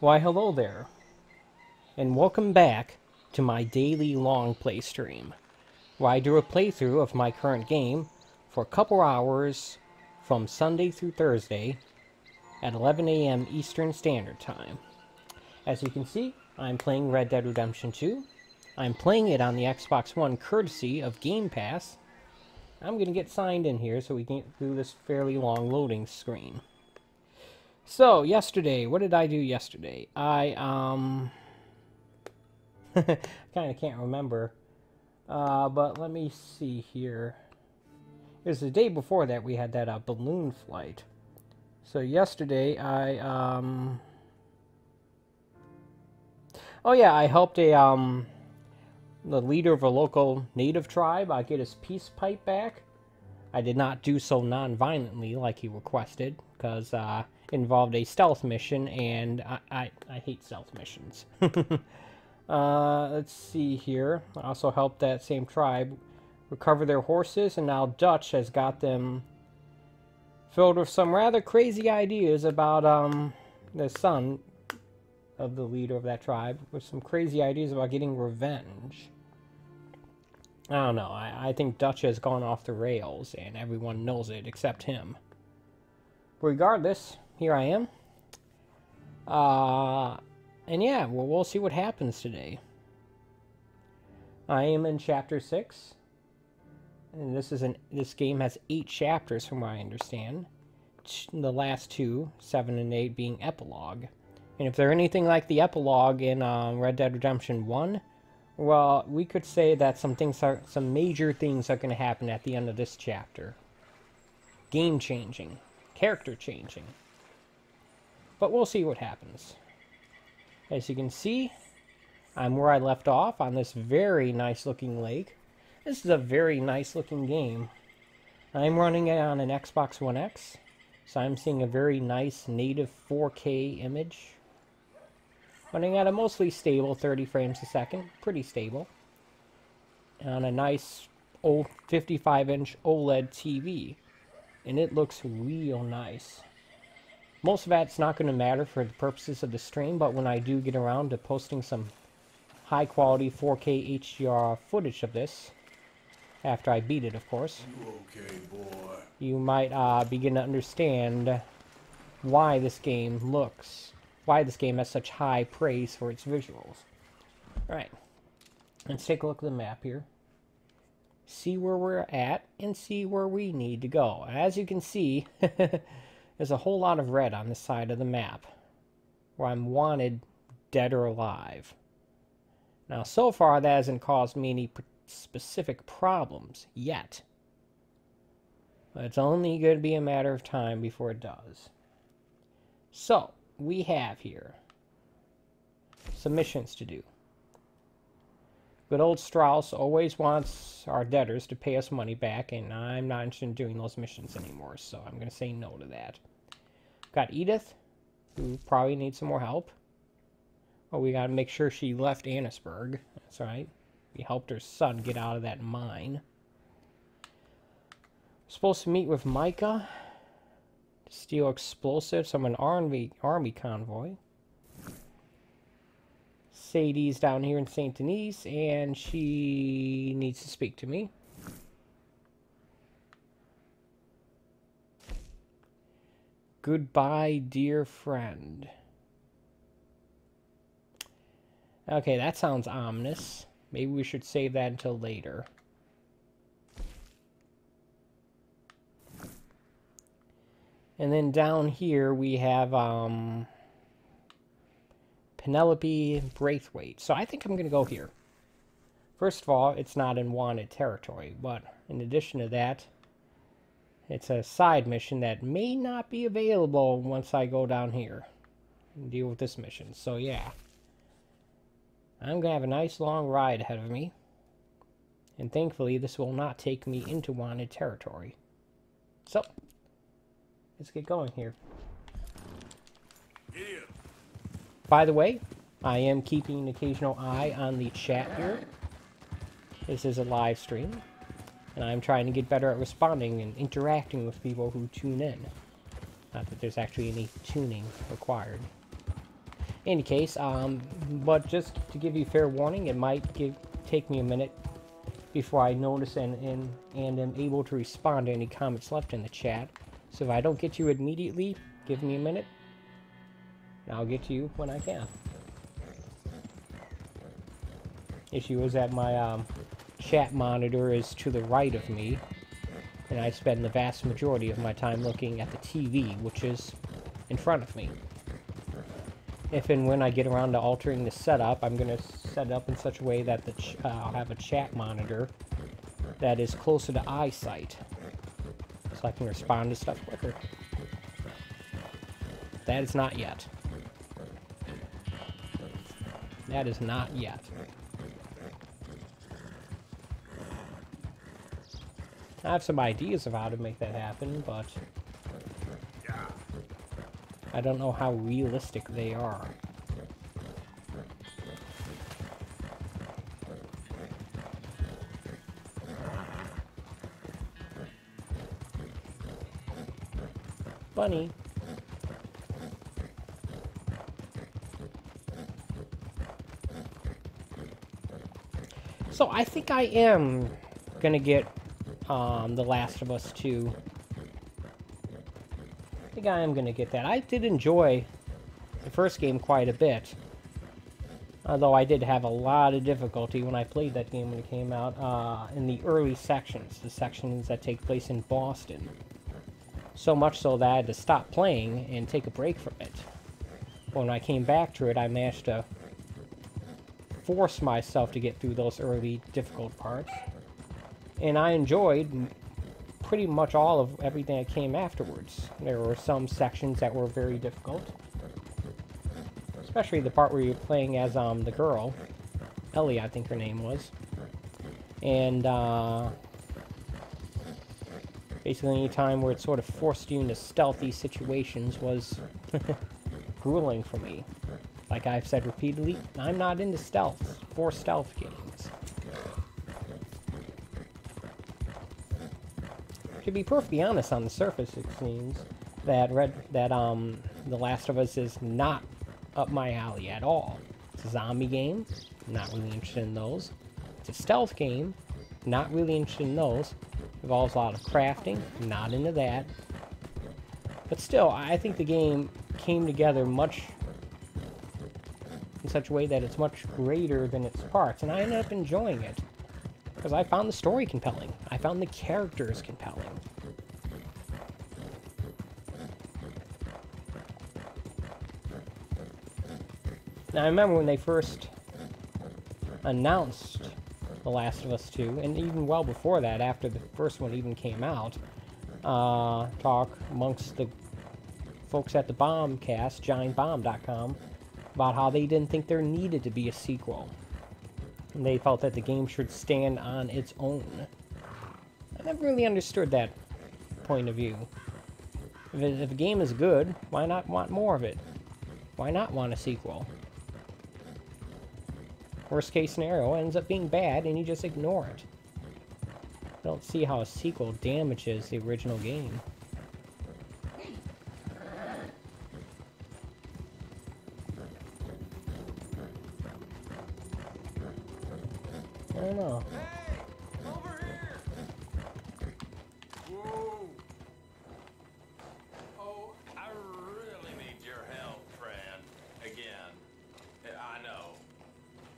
Why, hello there, and welcome back to my daily long play stream, where I do a playthrough of my current game for a couple hours from Sunday through Thursday at 11 a.m. Eastern Standard Time. As you can see, I'm playing Red Dead Redemption 2. I'm playing it on the Xbox One courtesy of Game Pass. I'm going to get signed in here so we can through this fairly long loading screen. So, yesterday, what did I do yesterday? I, um... kind of can't remember. Uh, but let me see here. It was the day before that we had that uh, balloon flight. So yesterday I, um... Oh yeah, I helped a, um... The leader of a local native tribe uh, get his peace pipe back. I did not do so non-violently like he requested, because, uh involved a stealth mission, and I, I, I hate stealth missions. uh, let's see here. I also helped that same tribe recover their horses, and now Dutch has got them filled with some rather crazy ideas about um, the son of the leader of that tribe, with some crazy ideas about getting revenge. I don't know. I, I think Dutch has gone off the rails, and everyone knows it except him. Regardless, here I am. Uh, and yeah, well, we'll see what happens today. I am in chapter six, and this is an this game has eight chapters, from what I understand. The last two, seven and eight, being epilogue. And if they're anything like the epilogue in um, Red Dead Redemption One, well, we could say that some things are some major things are going to happen at the end of this chapter. Game changing, character changing. But we'll see what happens. As you can see, I'm where I left off on this very nice looking lake. This is a very nice looking game. I'm running it on an Xbox One X, so I'm seeing a very nice native 4K image. Running at a mostly stable 30 frames a second, pretty stable. On a nice old 55 inch OLED TV, and it looks real nice. Most of that's not going to matter for the purposes of the stream, but when I do get around to posting some high quality 4K HDR footage of this, after I beat it, of course, you, okay, you might uh, begin to understand why this game looks, why this game has such high praise for its visuals. Alright, let's take a look at the map here. See where we're at and see where we need to go. As you can see, There's a whole lot of red on this side of the map where I'm wanted dead or alive. Now, so far, that hasn't caused me any specific problems yet. But it's only going to be a matter of time before it does. So, we have here some missions to do. Good old Strauss always wants our debtors to pay us money back, and I'm not interested in doing those missions anymore, so I'm going to say no to that. Got Edith, who probably needs some more help. Oh, we got to make sure she left Annesburg. That's right. We helped her son get out of that mine. Supposed to meet with Micah to steal explosives from an army, army convoy. Sadie's down here in St. Denis, and she needs to speak to me. Goodbye, dear friend. Okay, that sounds ominous. Maybe we should save that until later. And then down here we have um, Penelope Braithwaite. So I think I'm going to go here. First of all, it's not in wanted territory, but in addition to that, it's a side mission that may not be available once I go down here and deal with this mission. So yeah, I'm going to have a nice long ride ahead of me. And thankfully, this will not take me into wanted territory. So, let's get going here. By the way, I am keeping an occasional eye on the chat here. This is a live stream. And I'm trying to get better at responding and interacting with people who tune in. Not that there's actually any tuning required. In any case, um, but just to give you fair warning, it might give take me a minute before I notice and, and, and am able to respond to any comments left in the chat. So if I don't get you immediately, give me a minute. And I'll get to you when I can. Issue is that my um, chat monitor is to the right of me. And I spend the vast majority of my time looking at the TV, which is in front of me. If and when I get around to altering the setup, I'm going to set it up in such a way that the uh, I'll have a chat monitor that is closer to eyesight. So I can respond to stuff quicker. That is not yet. That is not yet. I have some ideas of how to make that happen, but I don't know how realistic they are. Bunny. So I think I am gonna get um, The Last of Us 2 I think I am going to get that. I did enjoy the first game quite a bit. Although I did have a lot of difficulty when I played that game when it came out uh, in the early sections, the sections that take place in Boston. So much so that I had to stop playing and take a break from it. When I came back to it, I managed to force myself to get through those early difficult parts. And I enjoyed pretty much all of everything that came afterwards. There were some sections that were very difficult. Especially the part where you're playing as um, the girl. Ellie, I think her name was. And, uh, basically any time where it sort of forced you into stealthy situations was grueling for me. Like I've said repeatedly, I'm not into stealth, for stealth games. To be perfectly honest, on the surface, it seems that Red that um The Last of Us is not up my alley at all. It's a zombie game, not really interested in those. It's a stealth game, not really interested in those. Involves a lot of crafting, not into that. But still, I think the game came together much in such a way that it's much greater than its parts, and I ended up enjoying it. Because I found the story compelling. I found the characters compelling. Now, I remember when they first announced The Last of Us 2, and even well before that, after the first one even came out, uh, talk amongst the folks at the Bombcast, GiantBomb.com, about how they didn't think there needed to be a sequel. And they felt that the game should stand on its own. I never really understood that point of view. If, it, if a game is good, why not want more of it? Why not want a sequel? Worst case scenario ends up being bad and you just ignore it. I don't see how a sequel damages the original game. Don't know. Hey, over here! Whoa! Oh, I really need your help, friend. Again. I know.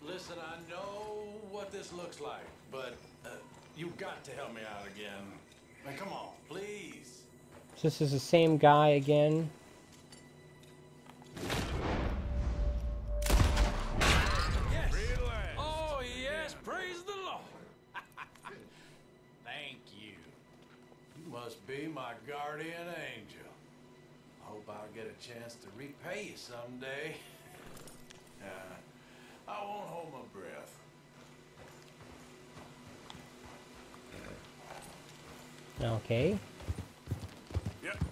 Listen, I know what this looks like, but uh, you've got to help me out again. Now, come on, please. This is the same guy again. Must be my guardian angel. I hope I'll get a chance to repay you someday. Uh, I won't hold my breath. Okay. Yep.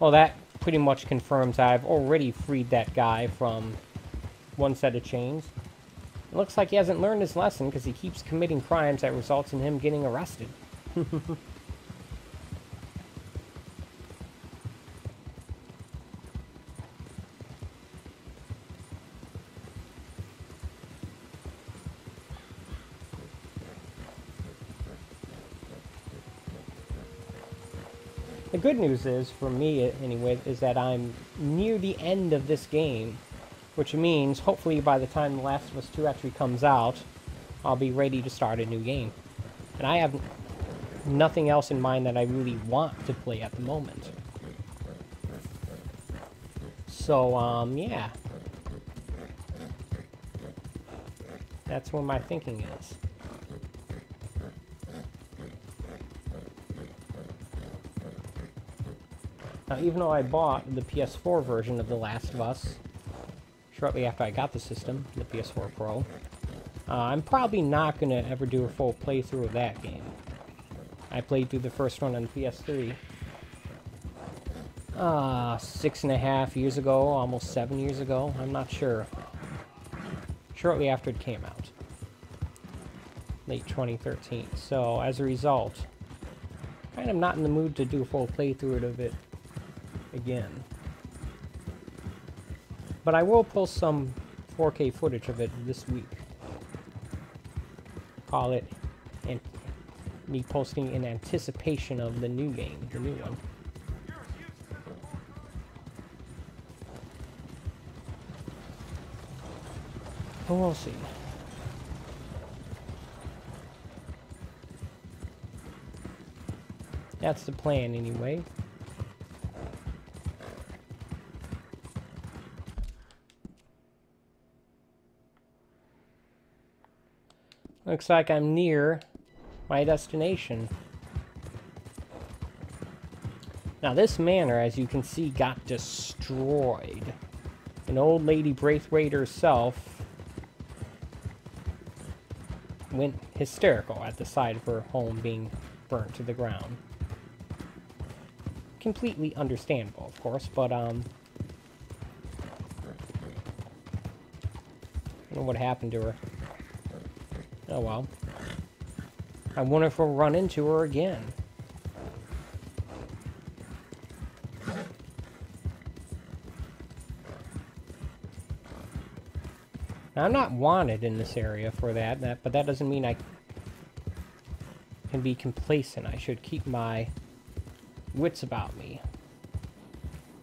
Well, that pretty much confirms I've already freed that guy from one set of chains. It looks like he hasn't learned his lesson because he keeps committing crimes that results in him getting arrested. The good news is, for me anyway, is that I'm near the end of this game, which means hopefully by the time The Last of Us 2 actually comes out, I'll be ready to start a new game. And I have nothing else in mind that I really want to play at the moment. So, um, yeah. That's where my thinking is. Now, even though I bought the PS4 version of The Last of Us shortly after I got the system, the PS4 Pro, uh, I'm probably not going to ever do a full playthrough of that game. I played through the first one on PS3 uh, six and a half years ago, almost seven years ago, I'm not sure. Shortly after it came out. Late 2013. So, as a result, kind of not in the mood to do a full playthrough of it again. But I will post some 4K footage of it this week. Call it and me posting in anticipation of the new game, the new one. But we'll see. That's the plan anyway. Looks like I'm near my destination. Now this manor, as you can see, got destroyed. An old lady Braithwaite herself went hysterical at the sight of her home being burnt to the ground. Completely understandable, of course, but, um... I don't know what happened to her. Oh well. I wonder if we'll run into her again. Now, I'm not wanted in this area for that, that, but that doesn't mean I can be complacent. I should keep my wits about me.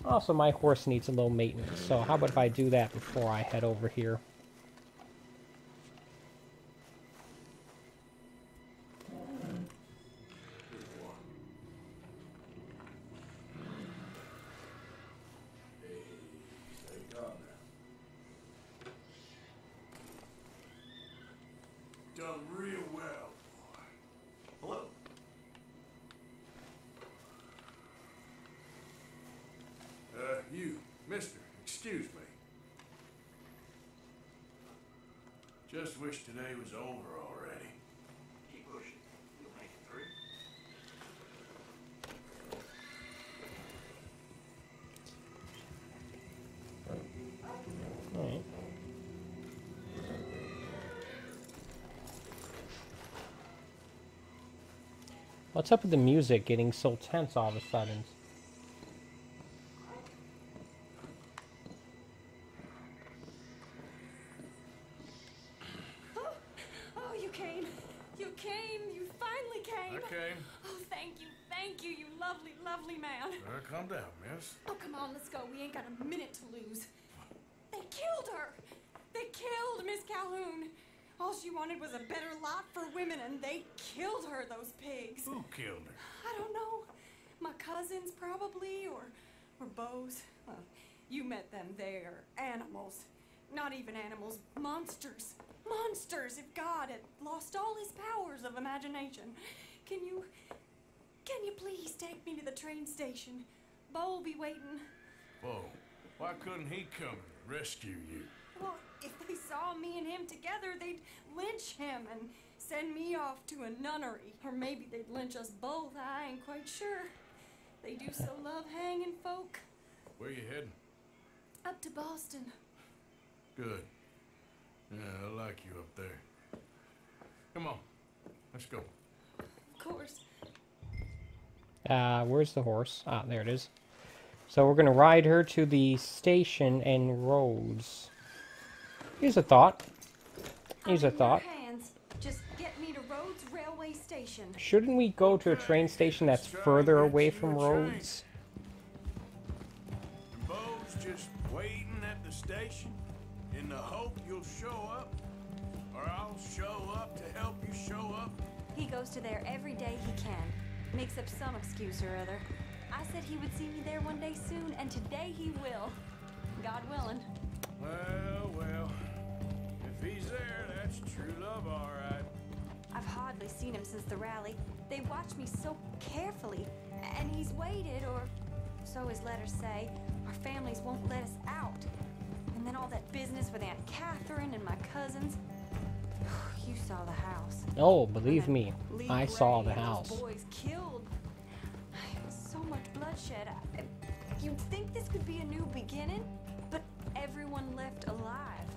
Also, my horse needs a little maintenance, so how about if I do that before I head over here? Done real well, boy. Hello. Uh, you, mister, excuse me. Just wish today was over already. Keep pushing. You'll make it through. Alright. What's up with the music getting so tense all of a sudden? Even animals, monsters. Monsters! If God had lost all his powers of imagination. Can you. Can you please take me to the train station? Beau will be waiting. Whoa. Why couldn't he come rescue you? Well, if they saw me and him together, they'd lynch him and send me off to a nunnery. Or maybe they'd lynch us both. I ain't quite sure. They do so love hanging folk. Where you heading? Up to Boston. Good. Yeah, I like you up there. Come on. Let's go. Of course. Uh, where's the horse? Ah, there it is. So we're gonna ride her to the station and Rhodes. Here's a thought. Here's a I'm in thought. Your hands. Just get me to Rhodes Shouldn't we go to a train station that's further away from Rhodes? And Beau's just waiting at the station show up. He goes to there every day he can. Makes up some excuse or other. I said he would see me there one day soon, and today he will. God willing. Well, well, if he's there, that's true love, all right. I've hardly seen him since the rally. They watch me so carefully, and he's waited, or so his letters say. Our families won't let us out. And then all that business with Aunt Catherine and my cousins. You saw the house. Oh, believe me, I saw the house. Boys killed. So much bloodshed. You'd think this could be a new beginning, but everyone left alive.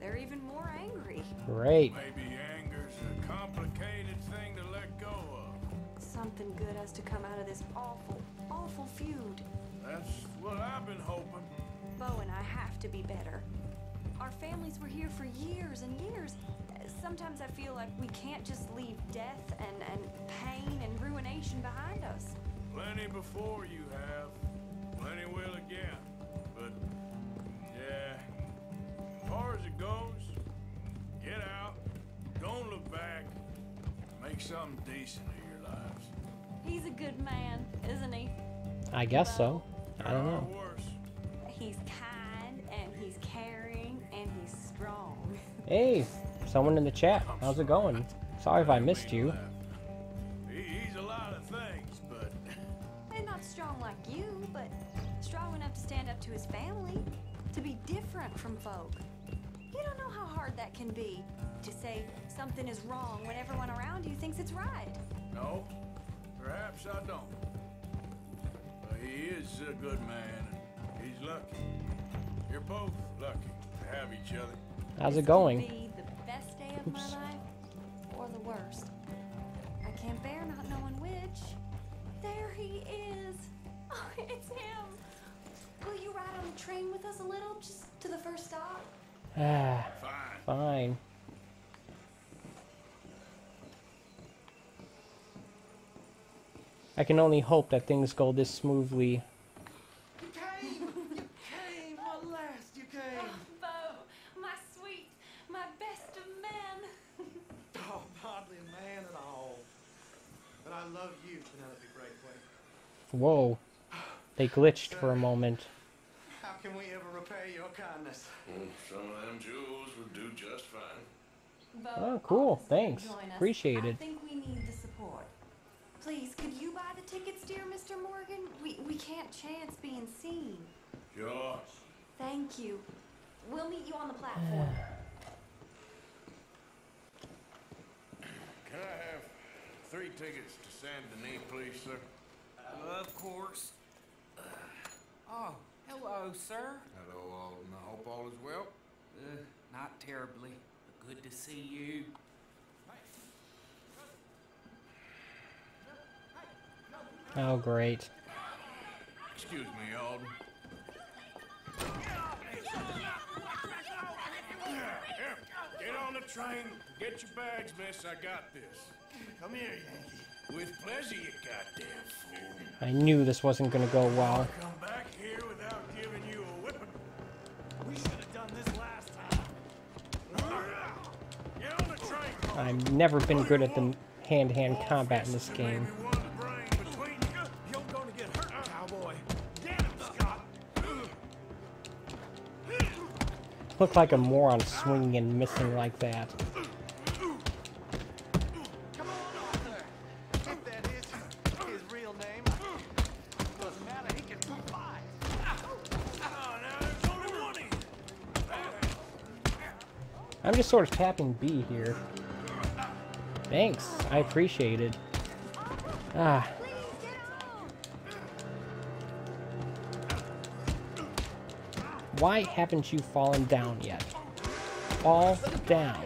They're even more angry. Great. Maybe anger's a complicated thing to let go of. Something good has to come out of this awful, awful feud. That's what I've been hoping. Beau and I have to be better. Our families were here for years and years. Sometimes I feel like we can't just leave death and, and pain and ruination behind us. Plenty before you have. Plenty will again. But, yeah. As far as it goes, get out. Don't look back. Make something decent of your lives. He's a good man, isn't he? I guess so. I don't know. worse. He's kind and he's caring and he's strong. Hey, someone in the chat. How's it going? Sorry if I missed you. He's a lot of things, but And not strong like you, but strong enough to stand up to his family, to be different from folk. You don't know how hard that can be to say something is wrong when everyone around you thinks it's right. no, perhaps I don't. But he is a good man. and He's lucky. You're both lucky to have each other. How's it going? Could be the best day of my life or the worst. I can't bear not knowing which. There he is. Oh, it's him. Will you ride on the train with us a little, just to the first stop? Ah, Fine. fine. I can only hope that things go this smoothly. You came! You came! At last you came! Beau, my sweet, my best of men. Oh, hardly a man at all. But I love you, Penelope Braithwaite. Whoa. They glitched for a moment. How can we ever repay your kindness? Some of them jewels would do just fine. Beau, Oh, cool. all this men Thanks. join us. Appreciate I it. think we need the support. Please, could you buy the tickets, dear Mr. Morgan? We we can't chance being seen. Sure. Thank you. We'll meet you on the platform. Can I have three tickets to Saint Denis, please, sir? Of course. Oh, hello, sir. Hello, Alden. I hope all is well. Uh, not terribly, but good to see you. Oh, great. Excuse me, Alden. Here, get on the train. Get your bags, miss. I got this. Come here, Yankee. With pleasure, you goddamn fool. I knew this wasn't gonna go well. Come back here without giving you a whipping. We should have done this last time. Get on the train. I've never been good at the hand-to-hand combat in this game. Maybe one brain between you. You're gonna get hurt, cowboy. Damn it, Scott. Look like a moron swinging and missing like that. I'm just sort of tapping B here. Thanks. I appreciate it. Ah, why haven't you fallen down yet? Fall down.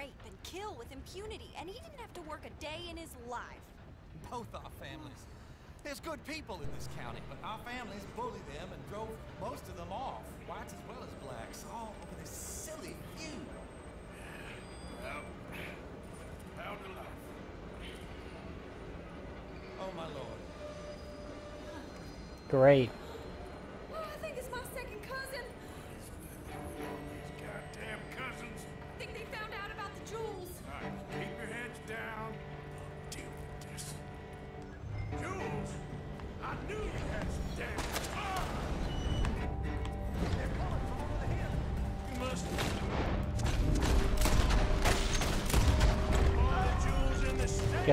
Rape and kill with impunity, and he didn't have to work a day in his life. Both our families. There's good people in this county, but our families bullied them and drove most of them off, whites as well as blacks, all over this silly feud. Well, how to life. Oh, my lord. Great.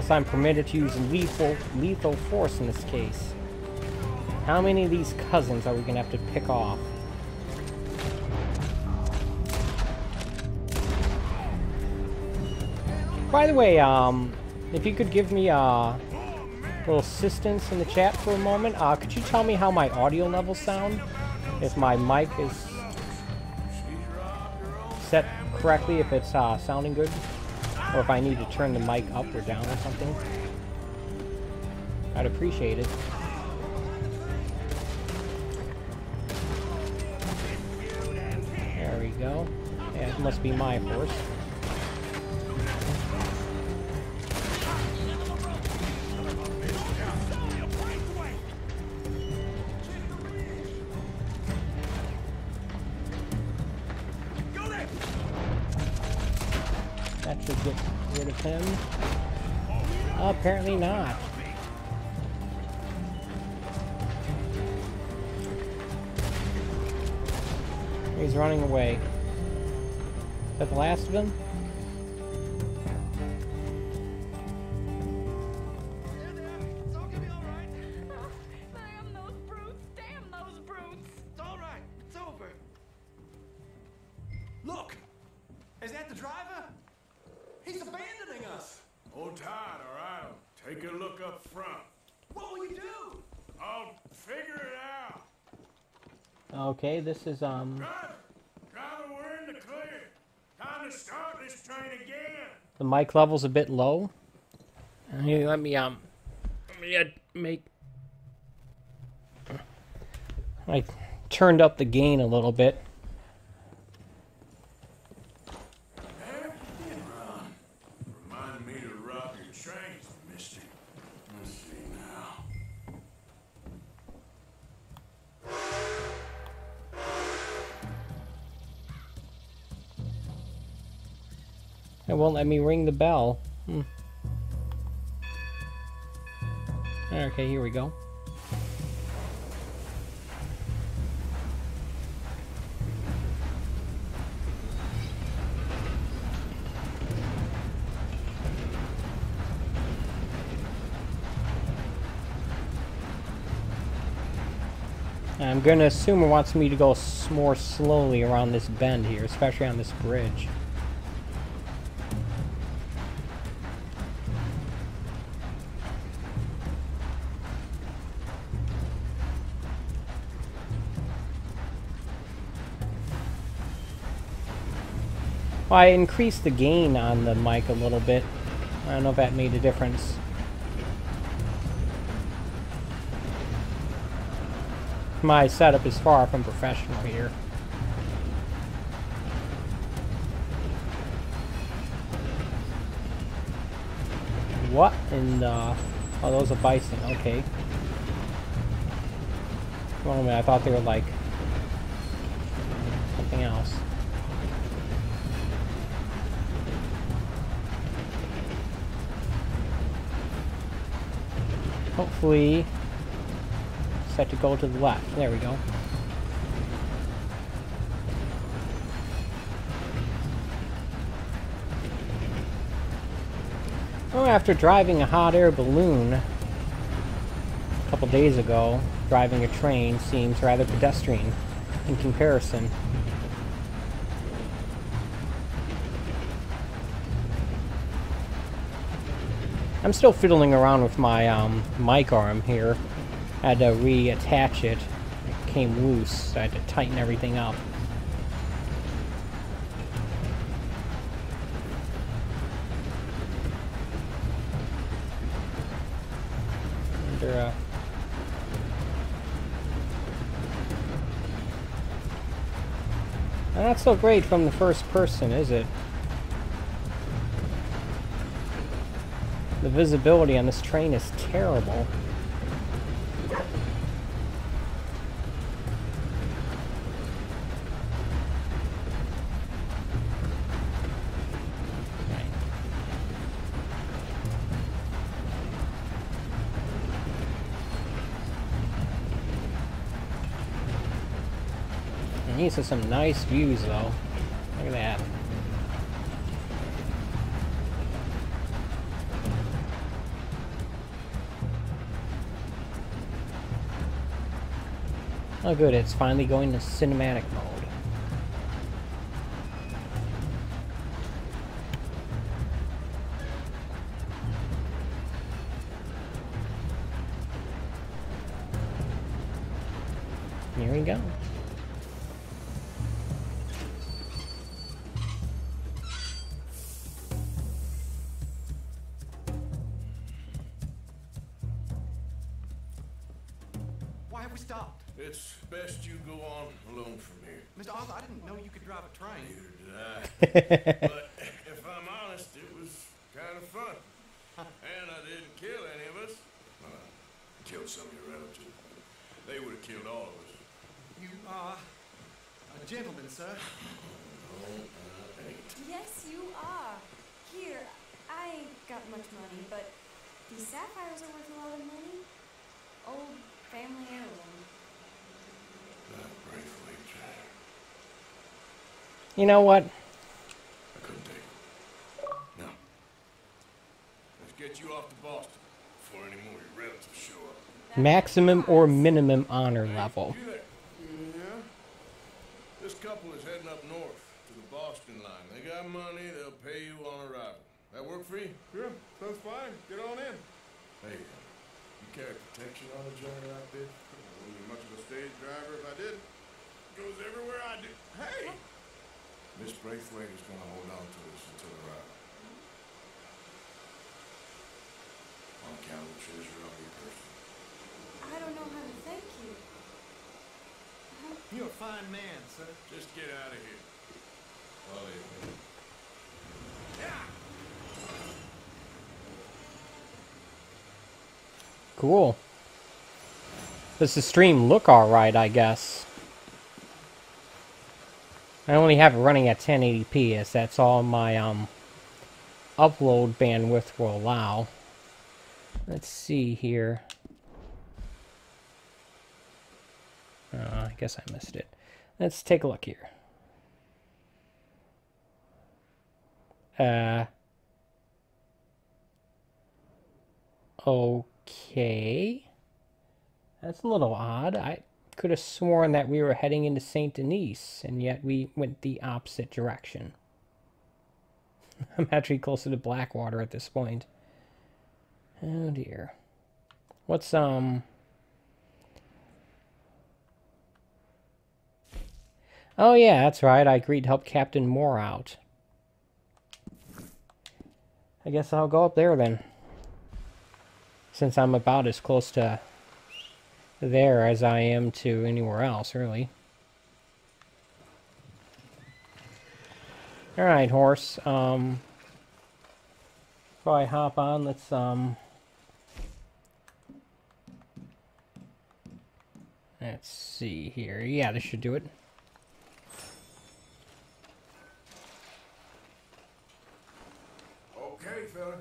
Guess I'm permitted to use lethal lethal force in this case. How many of these cousins are we gonna have to pick off? By the way, um, if you could give me uh, a little assistance in the chat for a moment, uh, could you tell me how my audio levels sound? If my mic is set correctly, if it's uh, sounding good, or if I need to turn the mic up or down or something. I'd appreciate it. There we go. Yeah, it must be my horse. Apparently not. Okay, this is um Driver, driver, we're in the clear. Time to start this train again. the mic level's a bit low. Uh, Here, let me um let me uh, make I turned up the gain a little bit. It won't let me ring the bell. Hmm. Okay, here we go. I'm going to assume it wants me to go more slowly around this bend here, especially on this bridge. Well, I increased the gain on the mic a little bit. I don't know if that made a difference. My setup is far from professional here. What in the... Oh, those are bison. Okay. Wait a minute, I thought they were like... Something else. Hopefully... Set to go to the left. There we go. Well, after driving a hot air balloon a couple days ago, driving a train seems rather pedestrian in comparison. I'm still fiddling around with my um, mic arm here. I had to reattach it. It came loose, I had to tighten everything up. Wonder, uh, Not so great from the first person, is it? The visibility on this train is terrible. And These are some nice views, though. Oh good, it's finally going to cinematic mode. Sir. No, I ain't. Yes, you are. Here, I ain't got much money, but these sapphires are worth a lot of money. Old family heirloom. Not briefly, Jack. You know what? I couldn't take it. No. Let's get you off to Boston before any more of your relatives show up. Maximum or minimum honor level. You there? Yeah. This couple is heading up north to the Boston line. They got money, they'll pay you on arrival. That work for you? Sure, sounds fine. Get on in. Hey, uh, you carry protection on the journey like this? Wouldn't be much of a stage driver if I did. Goes everywhere I do. Hey! Miss Braithwaite is gonna hold on to us until arrival. On account of the treasure on your person. I don't know how to thank you. You're a fine man, sir. Just get out of here. I'll leave. Cool. Does the stream look alright, I guess? I only have it running at 1080p, as that's all my um upload bandwidth will allow. Let's see here. Uh, I guess I missed it. Let's take a look here. Uh. Okay. That's a little odd. I could have sworn that we were heading into St. Denis, and yet we went the opposite direction. I'm actually closer to Blackwater at this point. Oh dear. What's, um... Oh yeah, that's right. I agreed to help Captain Moore out. I guess I'll go up there then. Since I'm about as close to there as I am to anywhere else, really. Alright, horse. Um, before I hop on, let's, um... Let's see here. Yeah, this should do it. Fella.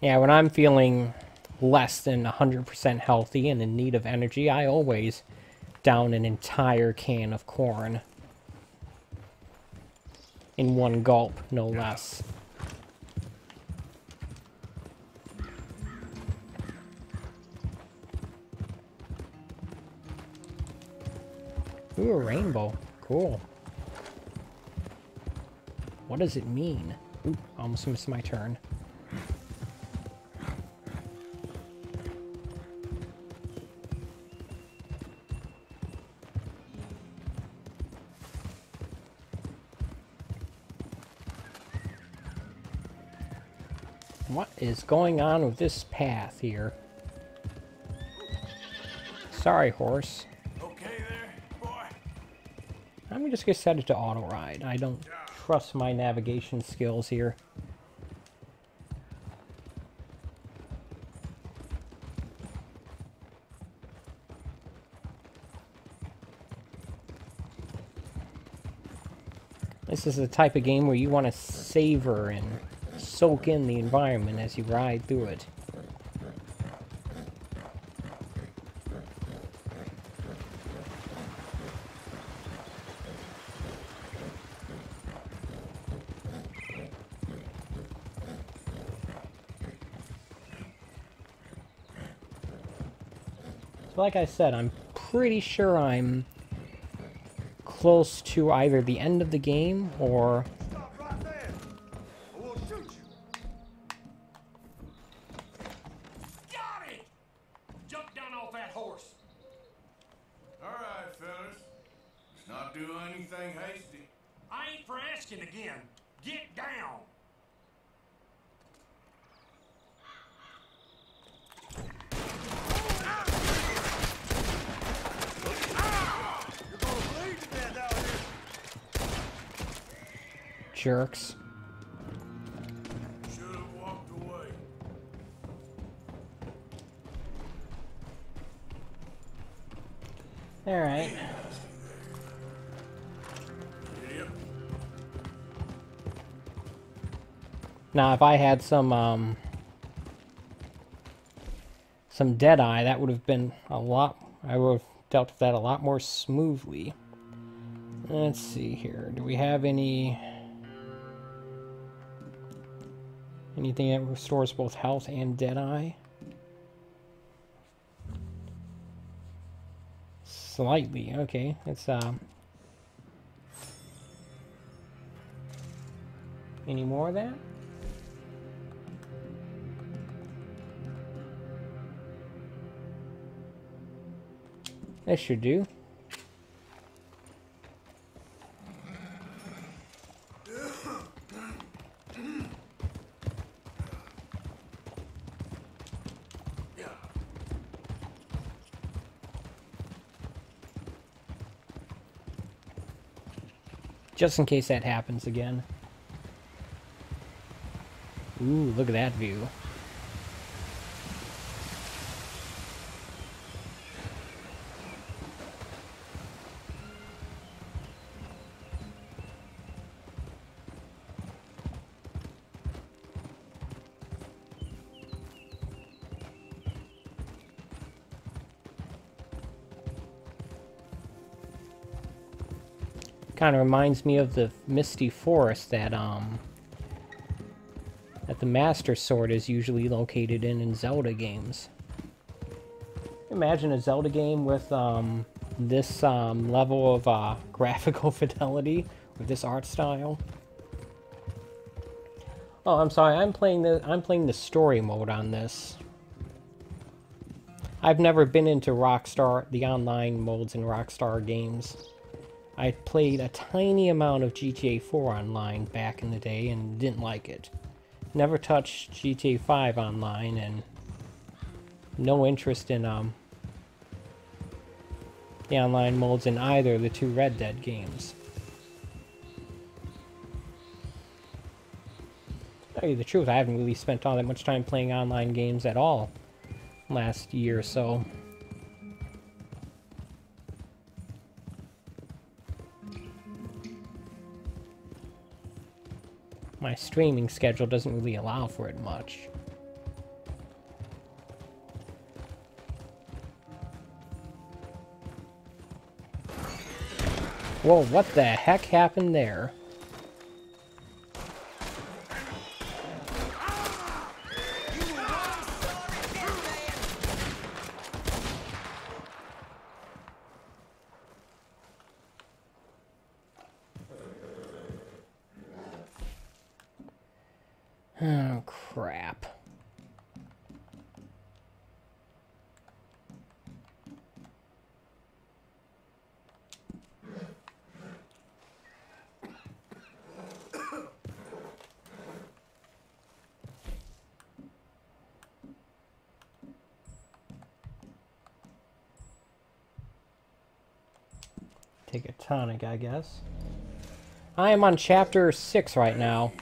Yeah, when I'm feeling less than 100% healthy and in need of energy, I always down an entire can of corn. In one gulp, no less. Ooh, a rainbow. Cool. What does it mean? Ooh, almost missed my turn. What is going on with this path here? Sorry, horse. Okay there, boy? I'm just gonna set it to auto ride. I don't trust my navigation skills here. This is the type of game where you want to savor and soak in the environment as you ride through it. Like I said, I'm pretty sure I'm close to either the end of the game or right or we'll shoot you. Got it! Jump down off that horse. All right, fellas. Let's not do anything hasty. I ain't for asking again. Get down. You're gonna bleed to death out here. Jerks. Alright. Yep. Now, if I had some, um, some Deadeye, that would have been a lot, I would have dealt with that a lot more smoothly. Let's see here. Do we have any, anything that restores both health and Deadeye? Slightly, okay. It's, um, any more of that? That should do. Just in case that happens again. Ooh, look at that view. Kind of reminds me of the Misty Forest that um that the Master Sword is usually located in in Zelda games. Imagine a Zelda game with um this um, level of uh, graphical fidelity with this art style. Oh, I'm sorry. I'm playing the I'm playing the story mode on this. I've never been into Rockstar the online modes in Rockstar games. I played a tiny amount of GTA 4 online back in the day and didn't like it. Never touched GTA 5 online and no interest in um the online modes in either of the two Red Dead games. Tell you the truth, I haven't really spent all that much time playing online games at all last year or so. My streaming schedule doesn't really allow for it much. Whoa, what the heck happened there? Oh, crap. Take a tonic, I guess. I am on chapter 6 right now.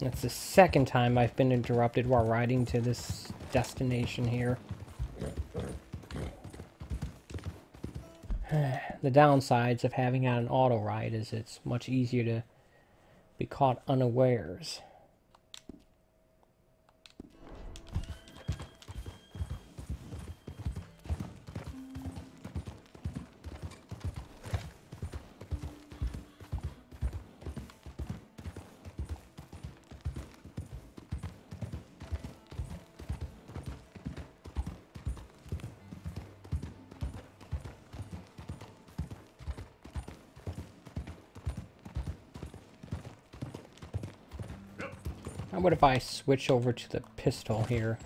That's the second time I've been interrupted while riding to this destination here. the downsides of having an auto ride is it's much easier to be caught unawares. If I switch over to the pistol here?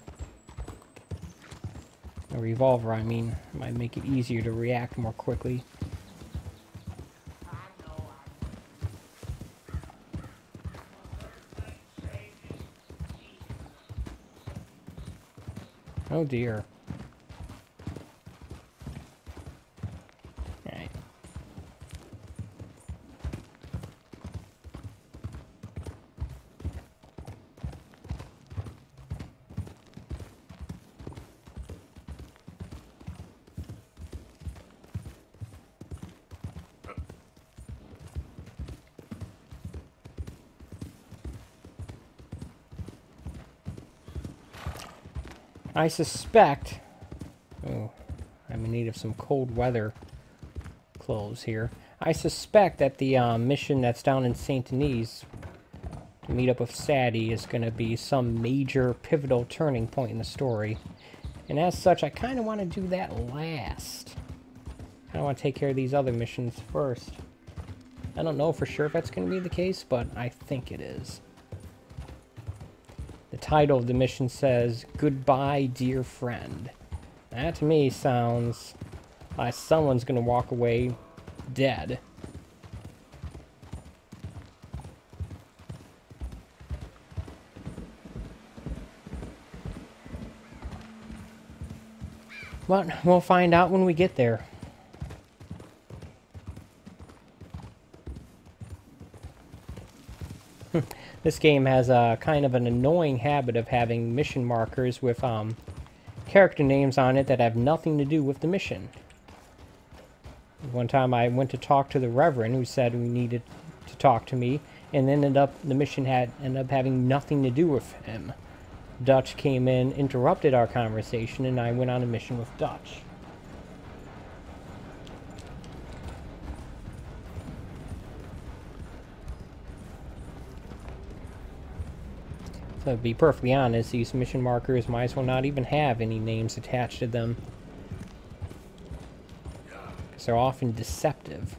A revolver, I mean. Might make it easier to react more quickly. Oh dear. I suspect... Oh, I'm in need of some cold weather clothes here. I suspect that the uh, mission that's down in St. Denis to meet up with Sadie is going to be some major pivotal turning point in the story. And as such, I kind of want to do that last. I want to take care of these other missions first. I don't know for sure if that's going to be the case, but I think it is. Title of the mission says, Goodbye, dear friend. That to me sounds like someone's to walk away dead. But we'll find out when we get there. This game has a kind of an annoying habit of having mission markers with um, character names on it that have nothing to do with the mission. One time I went to talk to the Reverend who said we needed to talk to me, and ended up the mission had ended up having nothing to do with him. Dutch came in, interrupted our conversation, and I went on a mission with Dutch. To be perfectly honest, these mission markers might as well not even have any names attached to them. Because they're often deceptive.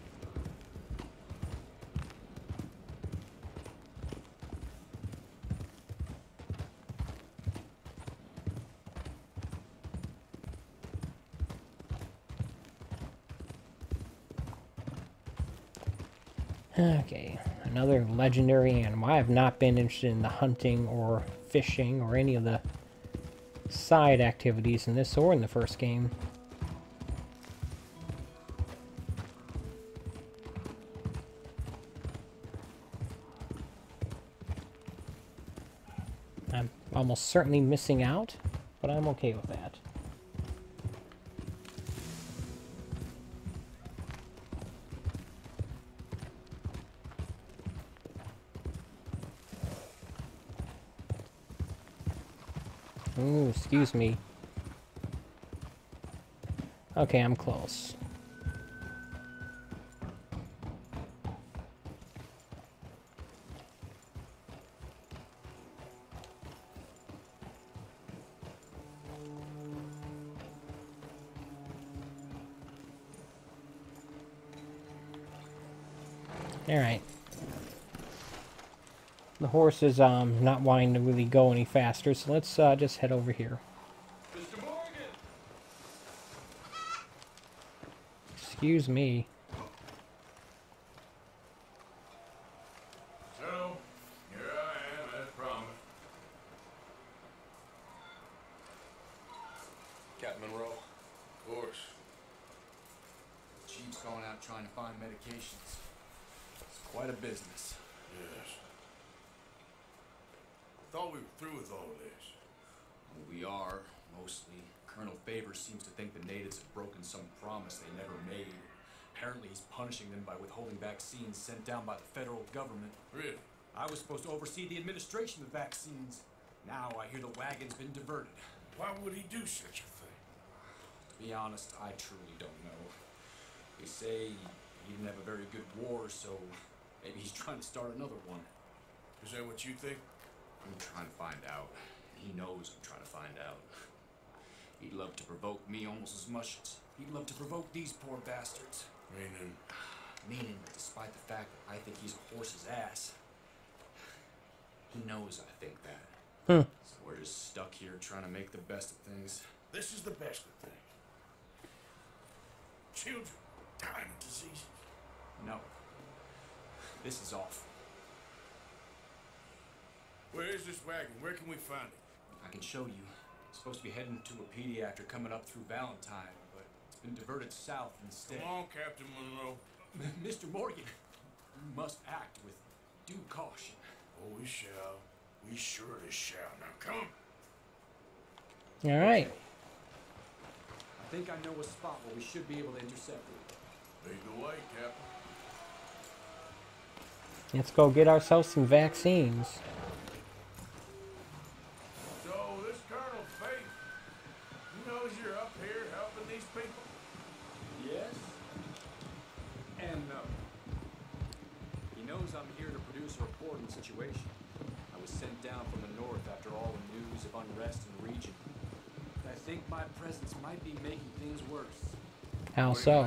Okay, another legendary animal. I have not been interested in the hunting or fishing or any of the side activities in this or in the first game. I'm almost certainly missing out, but I'm okay with that. Excuse me. Okay, I'm close. Horse is um, not wanting to really go any faster, so let's uh, just head over here. Excuse me. So, here I am, as promised. Captain Monroe, Of course. Chief's going out trying to find medications. It's quite a business. Yes. Thought we were through with all this. Well, we are, mostly. Colonel Favors seems to think the natives have broken some promise they never made. Apparently, he's punishing them by withholding vaccines sent down by the federal government. Really? I was supposed to oversee the administration of vaccines. Now I hear the wagon's been diverted. Why would he do such a thing? To be honest, I truly don't know. They say he didn't have a very good war, so maybe he's trying to start another one. Is that what you think? I'm trying to find out. He knows I'm trying to find out. He'd love to provoke me almost as much as he'd love to provoke these poor bastards. Meaning, Meaning despite the fact that I think he's a horse's ass, he knows I think that. Hmm. So we're just stuck here trying to make the best of things. this is the best of things. Children dying of diseases. No. This is awful. Where is this wagon? Where can we find it? I can show you. It's supposed to be heading to a pediatric coming up through Valentine, but it's been diverted south instead. Come on, Captain Monroe. Mr. Morgan, you must act with due caution. Oh, we shall. We surely shall. Now come. Alright. I think I know a spot where we should be able to intercept it. Lead the way, Captain. Let's go get ourselves some vaccines. So, this Colonel Faith, he knows you're up here helping these people? Yes. And no. He knows I'm here to produce a report on the situation. I was sent down from the north after all the news of unrest in the region. But I think my presence might be making things worse. How What do you so?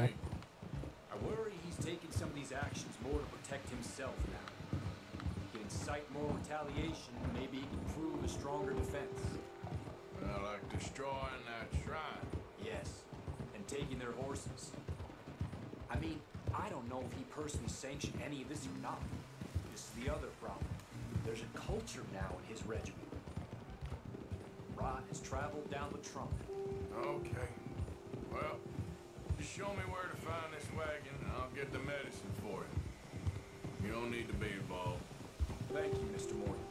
I worry he's taking some of these actions more to protect himself now. He can incite more retaliation, and maybe he can prove a stronger defense. Well, like destroying that shrine. Yes, and taking their horses. I mean, I don't know if he personally sanctioned any of this or not. This is the other problem. There's a culture now in his regiment. Rot has traveled down the trunk. Okay. Well, just show me where to find this wagon and I'll get the medicine for it. You don't need to be involved. Thank you, Mr. Morgan.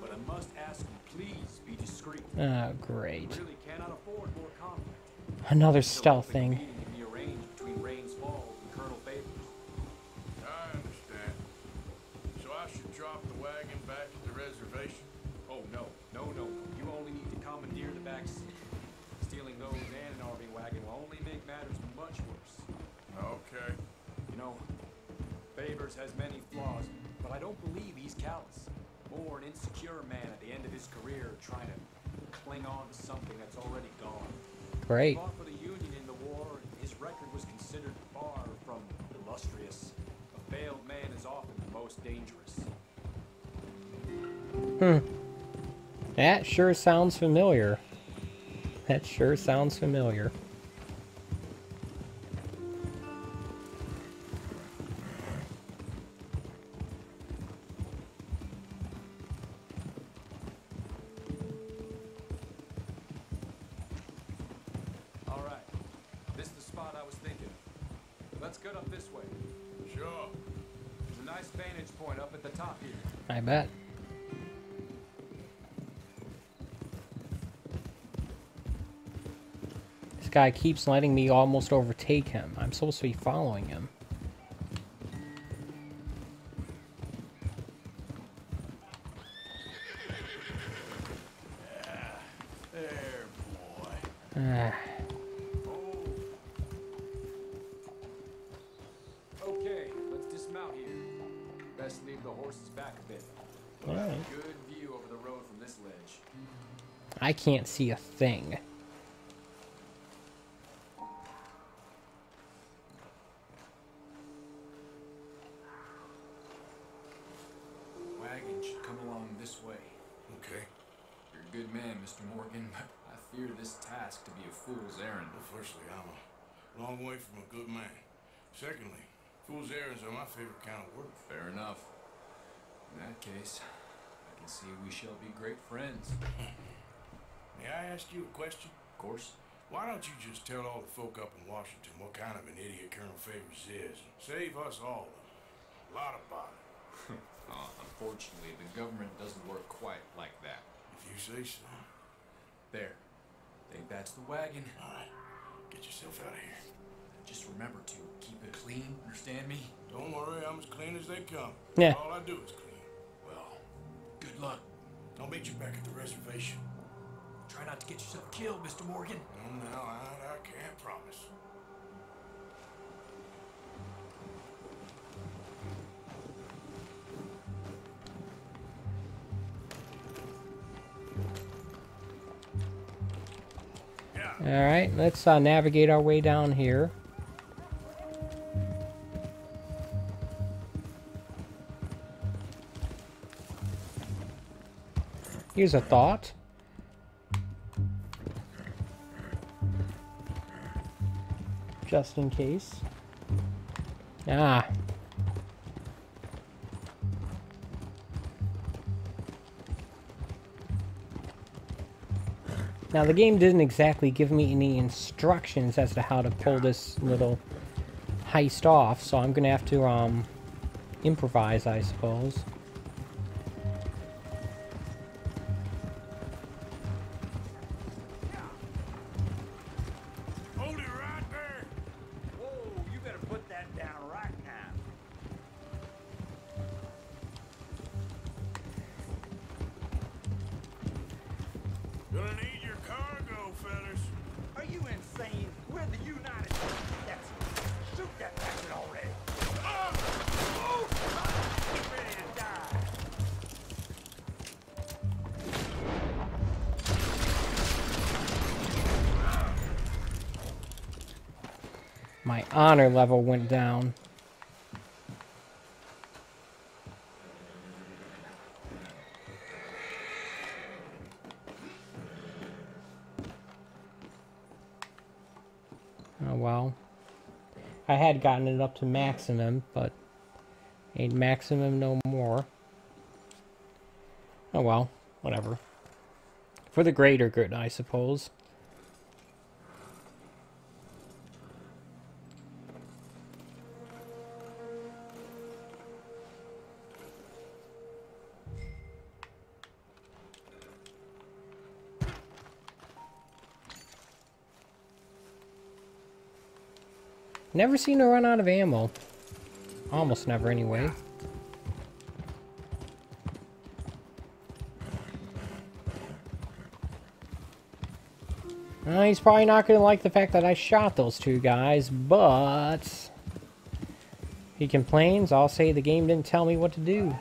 But I must ask you, please be discreet. Oh, great. Really cannot afford more conflict. Another stealth thing. Reservation? Oh, no, no, no. You only need to commandeer the back seat. Stealing those and an RV wagon will only make matters much worse. Okay. You know, Favors has many flaws, but I don't believe he's callous. More an insecure man at the end of his career trying to cling on to something that's already gone. Great. Hmm. That sure sounds familiar. That sure sounds familiar. Guy keeps letting me almost overtake him. I'm supposed to be following him. There, boy. Okay, let's dismount here. Best leave the horses back a bit. all right. Good view over the road from this ledge. I can't see a thing. Shall be great friends. May I ask you a question? Of course. Why don't you just tell all the folk up in Washington what kind of an idiot Colonel Favors is? Save us all a lot of bother. Uh, unfortunately, the government doesn't work quite like that. If you say so. There. Think that's the wagon. All right, get yourself out of here. Just remember to keep it clean, understand me? Don't worry, I'm as clean as they come. Yeah. All I do is clean. Well, good luck. I'll meet you back at the reservation. Try not to get yourself killed, Mr. Morgan. No, no, I, I can't promise. Alright, let's uh, navigate our way down here. Here's a thought. Just in case. Ah. Now the game didn't exactly give me any instructions as to how to pull this little heist off, so I'm gonna have to um improvise, I suppose. Gotten it up to maximum, but ain't maximum no more. Oh well, whatever. For the greater good, I suppose. Never seem to run out of ammo. Almost never, anyway. Uh, he's probably not going to like the fact that I shot those two guys, but... He complains, I'll say the game didn't tell me what to do.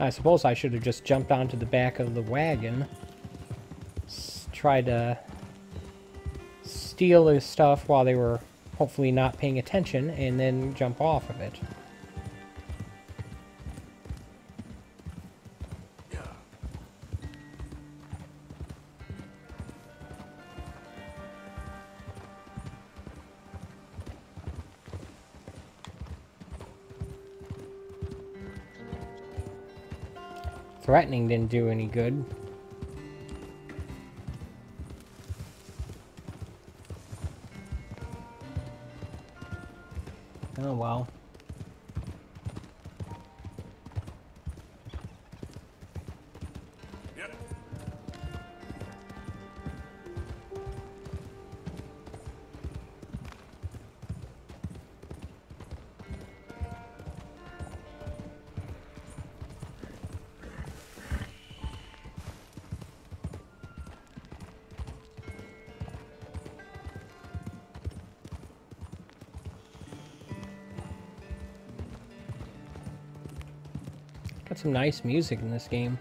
I suppose I should have just jumped onto the back of the wagon. Tried to steal his stuff while they were hopefully not paying attention and then jump off of it. Threatening didn't do any good. Got some nice music in this game.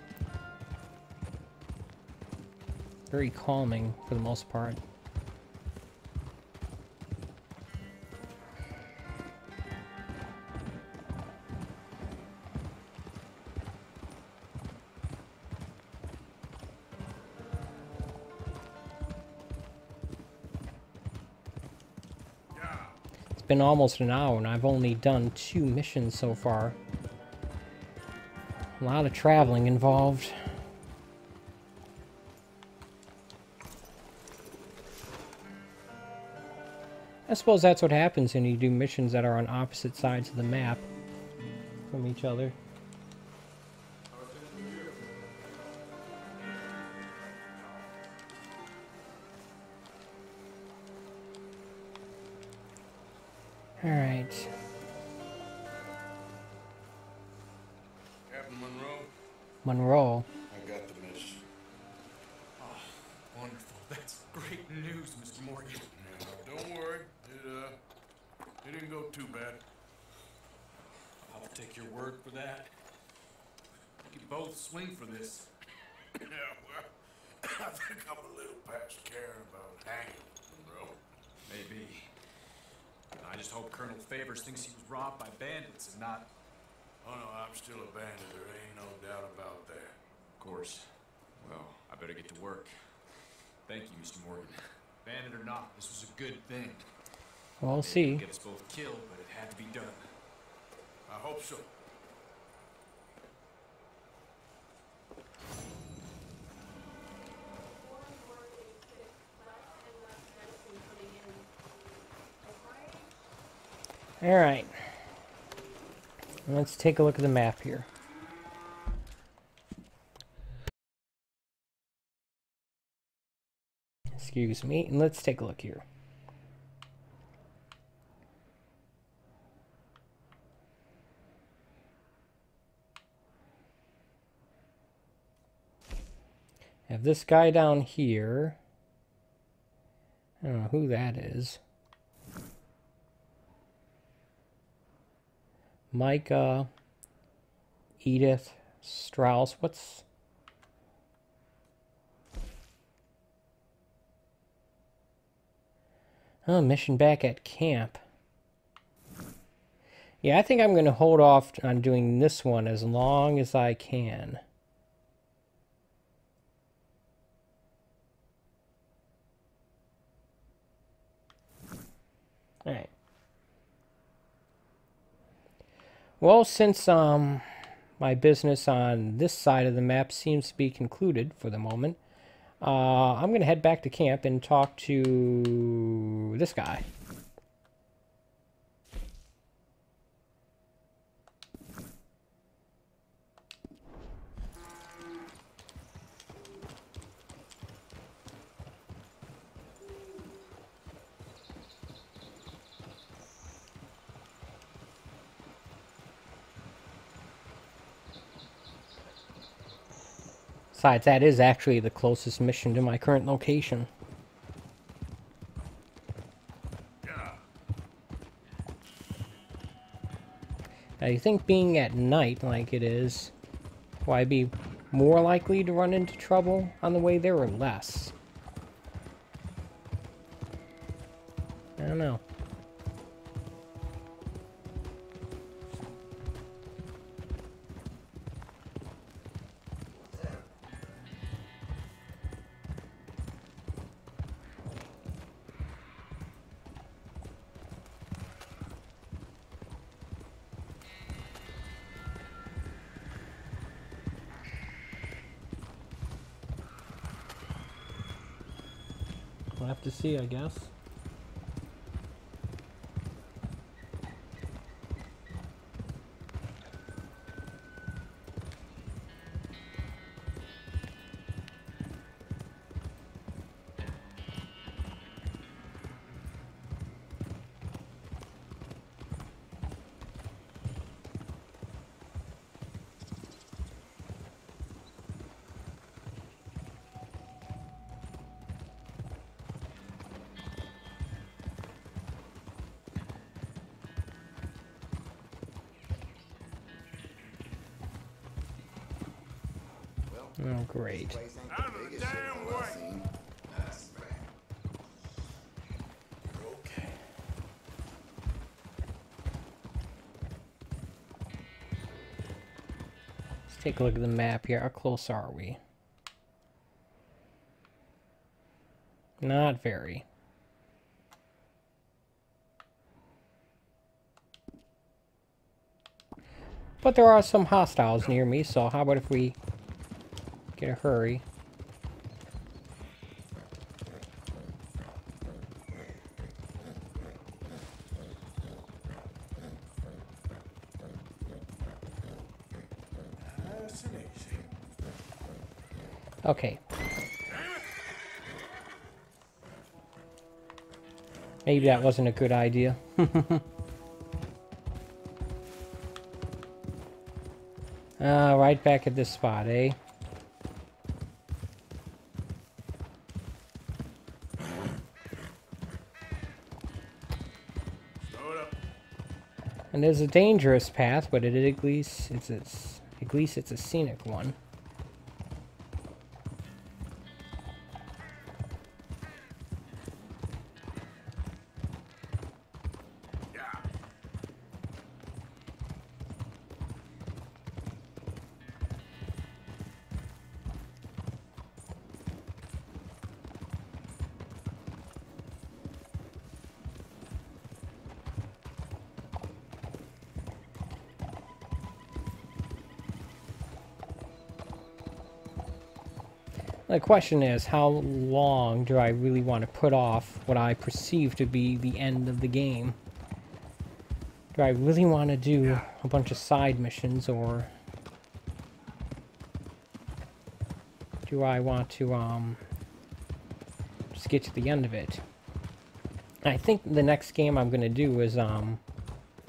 Very calming for the most part. It's been almost an hour and I've only done two missions so far. A lot of traveling involved. I suppose that's what happens when you do missions that are on opposite sides of the map from each other. Work. Thank you, Mr. Morgan. Bandit or not, this was a good thing. We'll see. Get us both killed, but it had to be done. I hope so. Alright. Let's take a look at the map here. Excuse me, and let's take a look here. Have this guy down here. I don't know who that is. Micah, Edith, Strauss. What's oh mission back at camp? Yeah, I think I'm going to hold off on doing this one as long as I can. All right. Well, since um, my business on this side of the map seems to be concluded for the moment, uh, I'm going to head back to camp and talk to this guy. Besides, that is actually the closest mission to my current location. You think being at night like it is, will I be more likely to run into trouble on the way there or less? I don't know. See, I guess. great. take a look at the map here. How close are we? Not very. But there are some hostiles near me, so how about if we get a hurry? Okay. Maybe that wasn't a good idea. uh, right back at this spot, eh? There's a dangerous path, but it, at least it's, it's at least it's a scenic one. Question is, how long do I really want to put off what I perceive to be the end of the game? Do I really want to do a bunch of side missions, or do I want to um, just get to the end of it? I think the next game I'm going to do is um,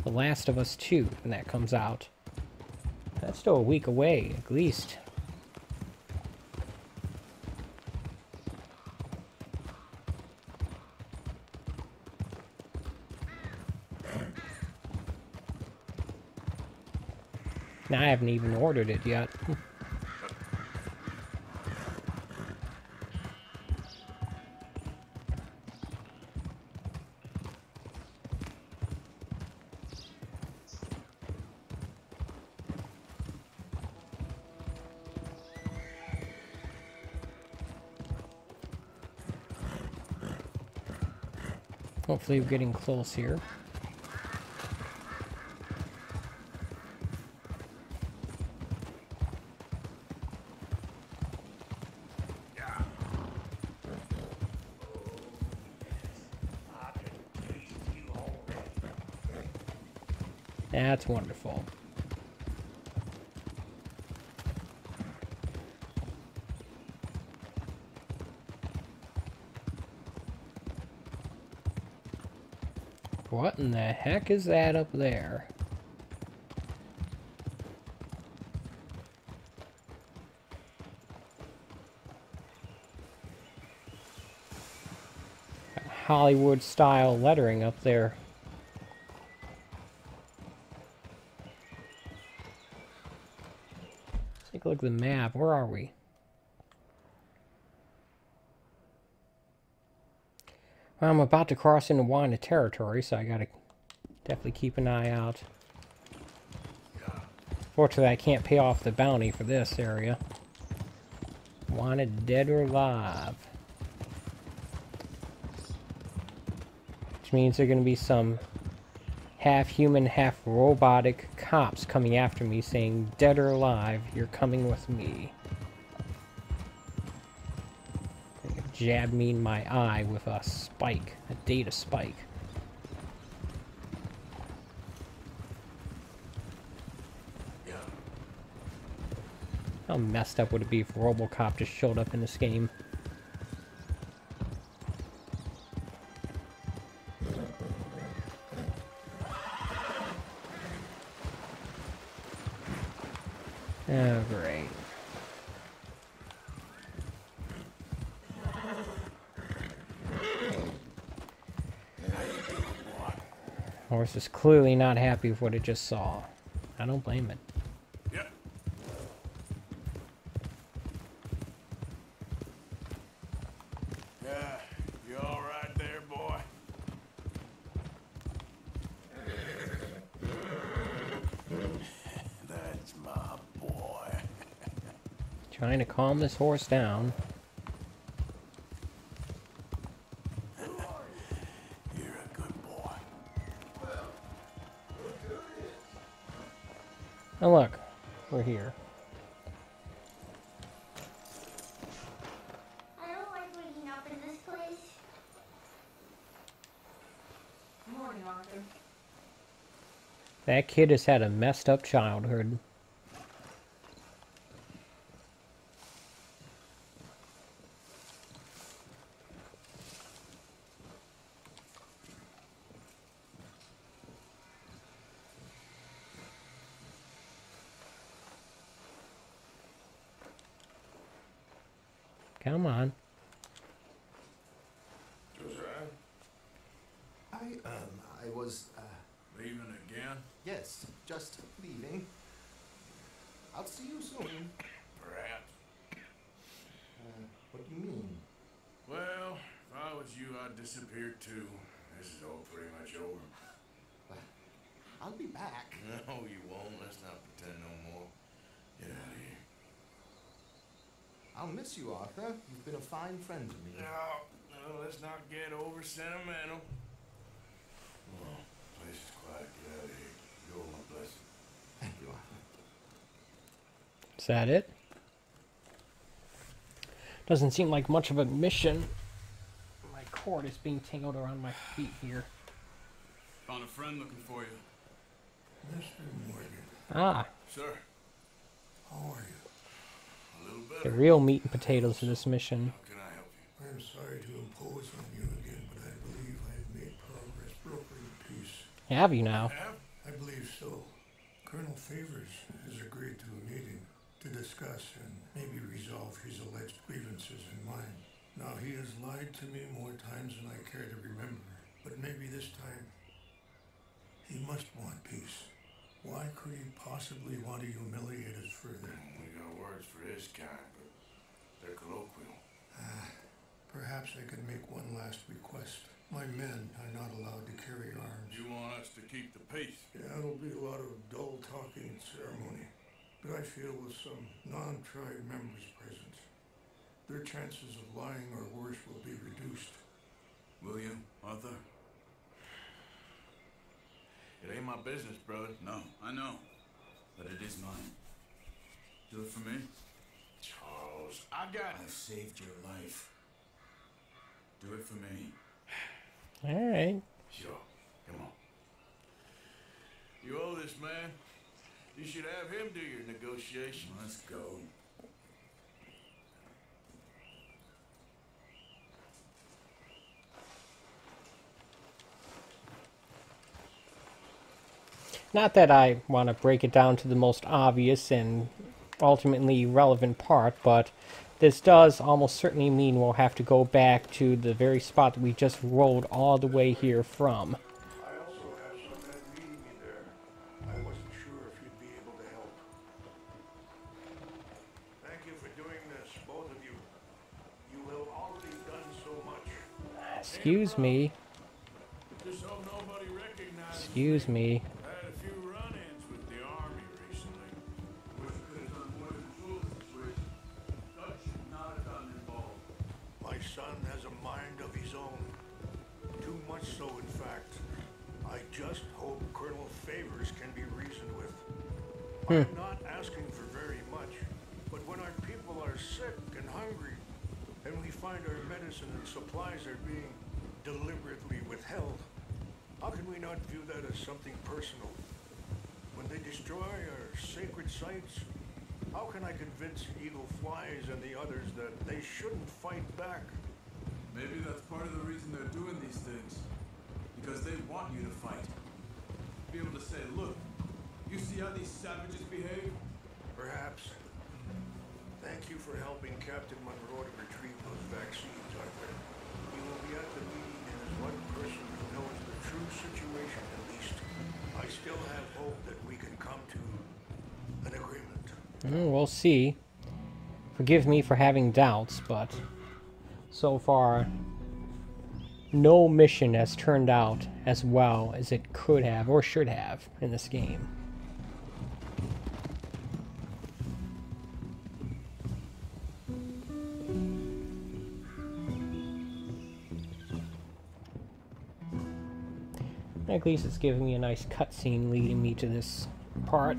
The Last of Us 2 when that comes out. That's still a week away, at least. I haven't even ordered it yet. Hopefully we're getting close here. That's wonderful. What in the heck is that up there? Hollywood style lettering up there. Take a look at the map. Where are we? Well, I'm about to cross into Wanda territory, so I gotta definitely keep an eye out. Fortunately, I can't pay off the bounty for this area. Wanted dead or alive. Which means there are going to be some half human, half robotic cops coming after me saying, dead or alive, you're coming with me. Jab me in my eye with a spike, a data spike. How messed up would it be if Robocop just showed up in this game? Horse is clearly not happy with what it just saw. I don't blame it. Yep. Yeah, you all right there, boy? That's my boy. Trying to calm this horse down. Kid has had a messed up childhood. Come on. Josiah, I, um, I was, uh, leaving again? Yes, just leaving. I'll see you soon. Perhaps. Uh, what do you mean? Well, if I was you, I'd disappear too. This is all pretty much over. I'll be back. No, you won't. Let's not pretend no more. Get out of here. I'll miss you, Arthur. You've been a fine friend to me. No, no, let's not get over sentimental. Oh, place is quiet. Get out of here. You're my blessing. Thank you, Arthur. Is that it? Doesn't seem like much of a mission. My cord is being tangled around my feet here. Found a friend looking for you. Mr. Morgan, Ah, Sir, how are you? a little better. the real meat and potatoes of this mission. How can I help you? I'm sorry to impose on you again, but I believe I have made progress brokering peace. Have you now? Have? I believe so. Colonel Favors has agreed to a meeting to discuss and maybe resolve his alleged grievances and mine. Now, he has lied to me more times than I care to remember, but maybe this time he must want peace. Why could he possibly want to humiliate us further? We got words for his kind, but they're colloquial. Ah, Perhaps I could make one last request. My men are not allowed to carry arms. You want us to keep the peace? Yeah, it'll be a lot of dull talking and ceremony. But I feel with some non-tribe members present, their chances of lying or worse will be reduced. Will you, Arthur? It ain't my business, brother. No, I know. But it is mine. Do it for me. Charles, I got I've saved your life. Do it for me. All right. Sure. Come on. You owe this man. You should have him do your negotiations. Let's go. Not that I want to break it down to the most obvious and ultimately relevant part, but this does almost certainly mean we'll have to go back to the very spot that we just rolled all the way here from. Not have gotten involved. My son has a mind of his own. Too much so, in fact. I just hope Colonel Favors can be reasoned with. I'm not asking for very much, but when our people are sick and hungry, and we find our medicine and supplies are being deliberately withheld, how can we not view that as something personal? When they destroy our sacred sites, how can I convince Eagle Flies and the others that they shouldn't fight back? Maybe that's part of the reason they're doing these things. Because they want you to fight. Be able to say, look, you see how these savages behave? Perhaps. Thank you for helping Captain Monroe to retrieve those vaccines, Arthur. He will be at the meeting one person who knows the true situation at least. I still have hope that we can come to an agreement. Mm, we'll see. Forgive me for having doubts, but so far, no mission has turned out as well as it could have or should have in this game. At least it's giving me a nice cutscene leading me to this part.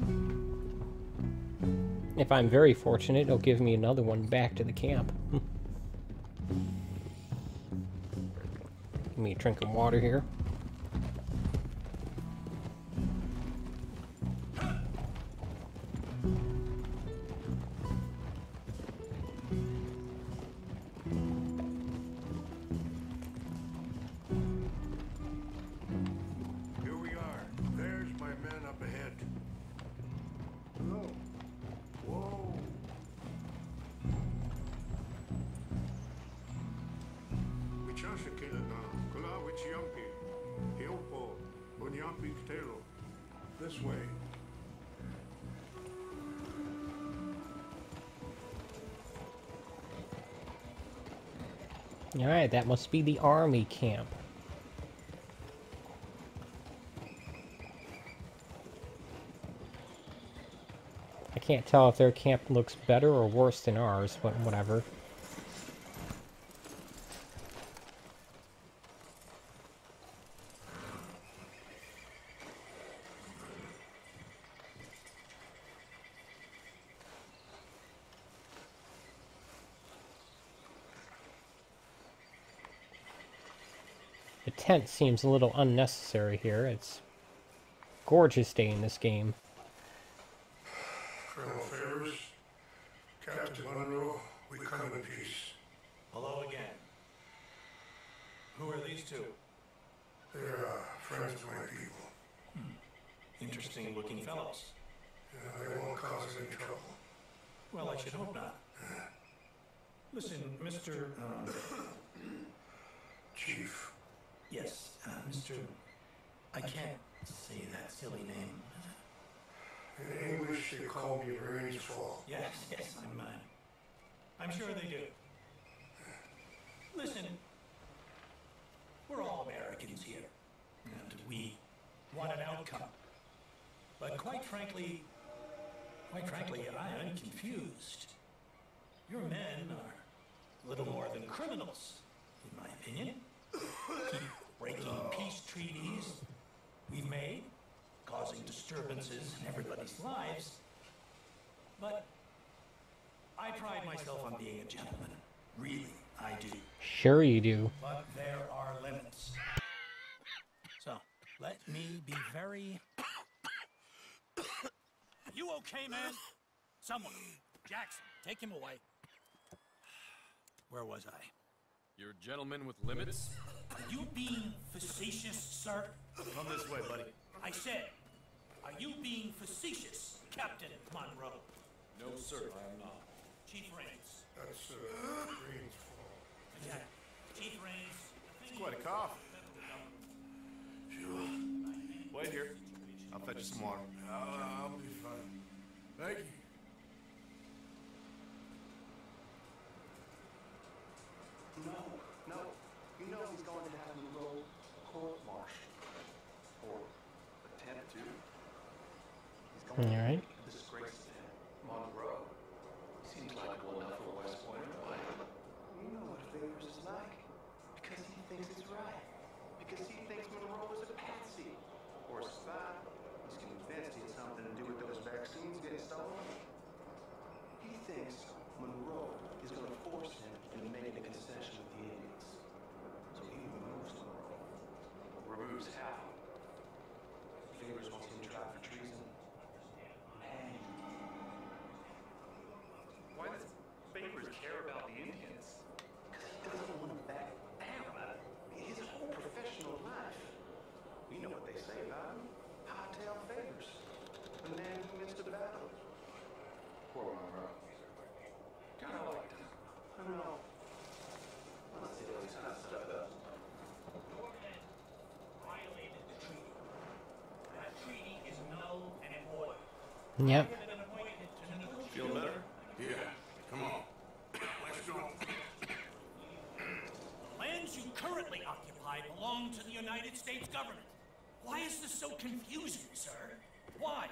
If I'm very fortunate, it'll give me another one back to the camp. Give me a drink of water here. That must be the army camp. I can't tell if their camp looks better or worse than ours, but whatever. Seems a little unnecessary here. It's gorgeous day in this game. Colonel Favors, Captain Monroe, we come in peace. Hello again. Who are these two? They're uh, friends of my people. Interesting looking fellows. Yeah, they won't cause us any trouble. Well, I should hope not. Listen, Mr. Um, Chief, yes, uh, Mr. I can't say that silly name. in English they call me Rains Fall. Yes, yes, I'm. Uh, I'm sure they do. Listen, we're all Americans here, and we want an outcome. But quite frankly, quite frankly, I am confused. Your men are little more than criminals, in my opinion. Keep breaking peace treaties we've made, causing disturbances in everybody's lives. But I pride myself on being a gentleman. Really, I do. Sure you do. But there are limits. So, let me be very. you okay, man? Someone. Jackson, take him away. Where was I? You're a gentleman with limits? Are you being facetious, sir? Come this way, buddy. I said, are you being facetious, Captain Monroe? No, sir, I am not. Chief Raines. That's uh, Rains Fall. Yeah. Chief Raines. Quite a cough. Wait here. I'll fetch you some water. I'll, I'll be fine. Thank you. No, no. You know he's going to have Monroe court-martialed. Or attempt to. He's going All right. to disgrace him. Monroe. Seems likable enough for a West Pointer, but you know what Favors is like. Because he thinks it's right. Because he thinks Monroe is a patsy. Or a spy. He's convinced he had something to do with those vaccines getting stolen. He thinks Monroe is going to force him into making a concession with the Indians. So he removes Monroe. Removes how? Favors wants him tried for treason. Hanged. Why does Favors care about the Indians? Because he doesn't want to back down. His whole professional life. You know what they say about him. Hightail Favors. The man who missed a battle. Poor Monroe. Kinda liked him. I don't know. Let's see what he's kind of stuff up. Your men violated the treaty. That treaty is null and void. Yep. You've been appointed to negotiate. Feel better? Yeah, come on. Let's go. The lands you currently occupy belong to the United States government. Why is this so confusing, sir? Why?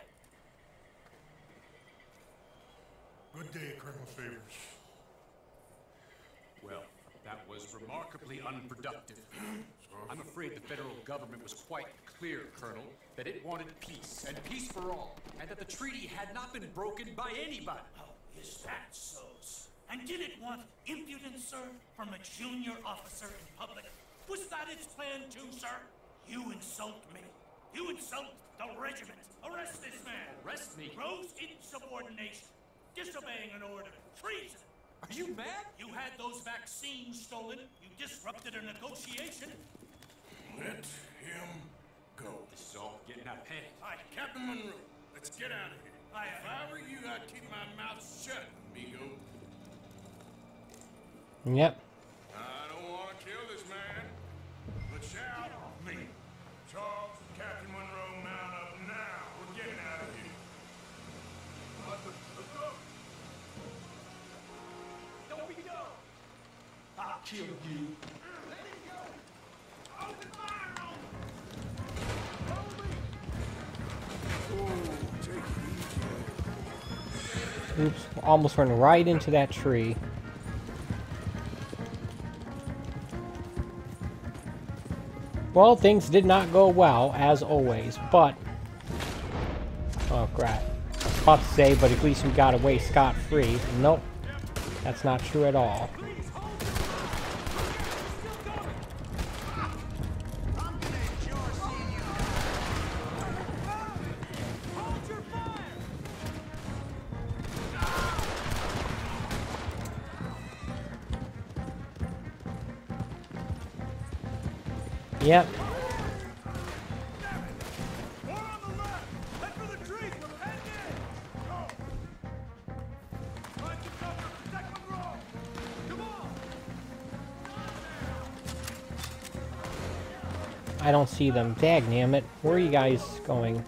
Good day, Colonel Favors. Well, that was remarkably unproductive. I'm afraid the federal government was quite clear, Colonel, that it wanted peace, and peace for all, and that the treaty had not been broken by anybody. Oh, is that so? sir? And did it want impudence, sir, from a junior officer in public? Was that its plan too, sir? You insult me. You insult the regiment. Arrest this man. Arrest me? Gross insubordination. Disobeying an order. Treason. Are you mad? You had those vaccines stolen. You disrupted a negotiation. Let him go. This is all getting out of hand. Hi, Captain Monroe. Let's get out of here. Aye, if I were you, I'd keep my mouth shut, amigo. Yep. I don't want to kill this man, but shout me. Charles, Captain Monroe, mount up now. We're getting out of here. Let's go. Don't be go? I'll kill you. Oops, almost run right into that tree. Well, things did not go well, as always, but... Oh, crap. About to say, but at least we got away scot-free. Nope. That's not true at all. Yep. I don't see them. Dag it. Where are you guys going?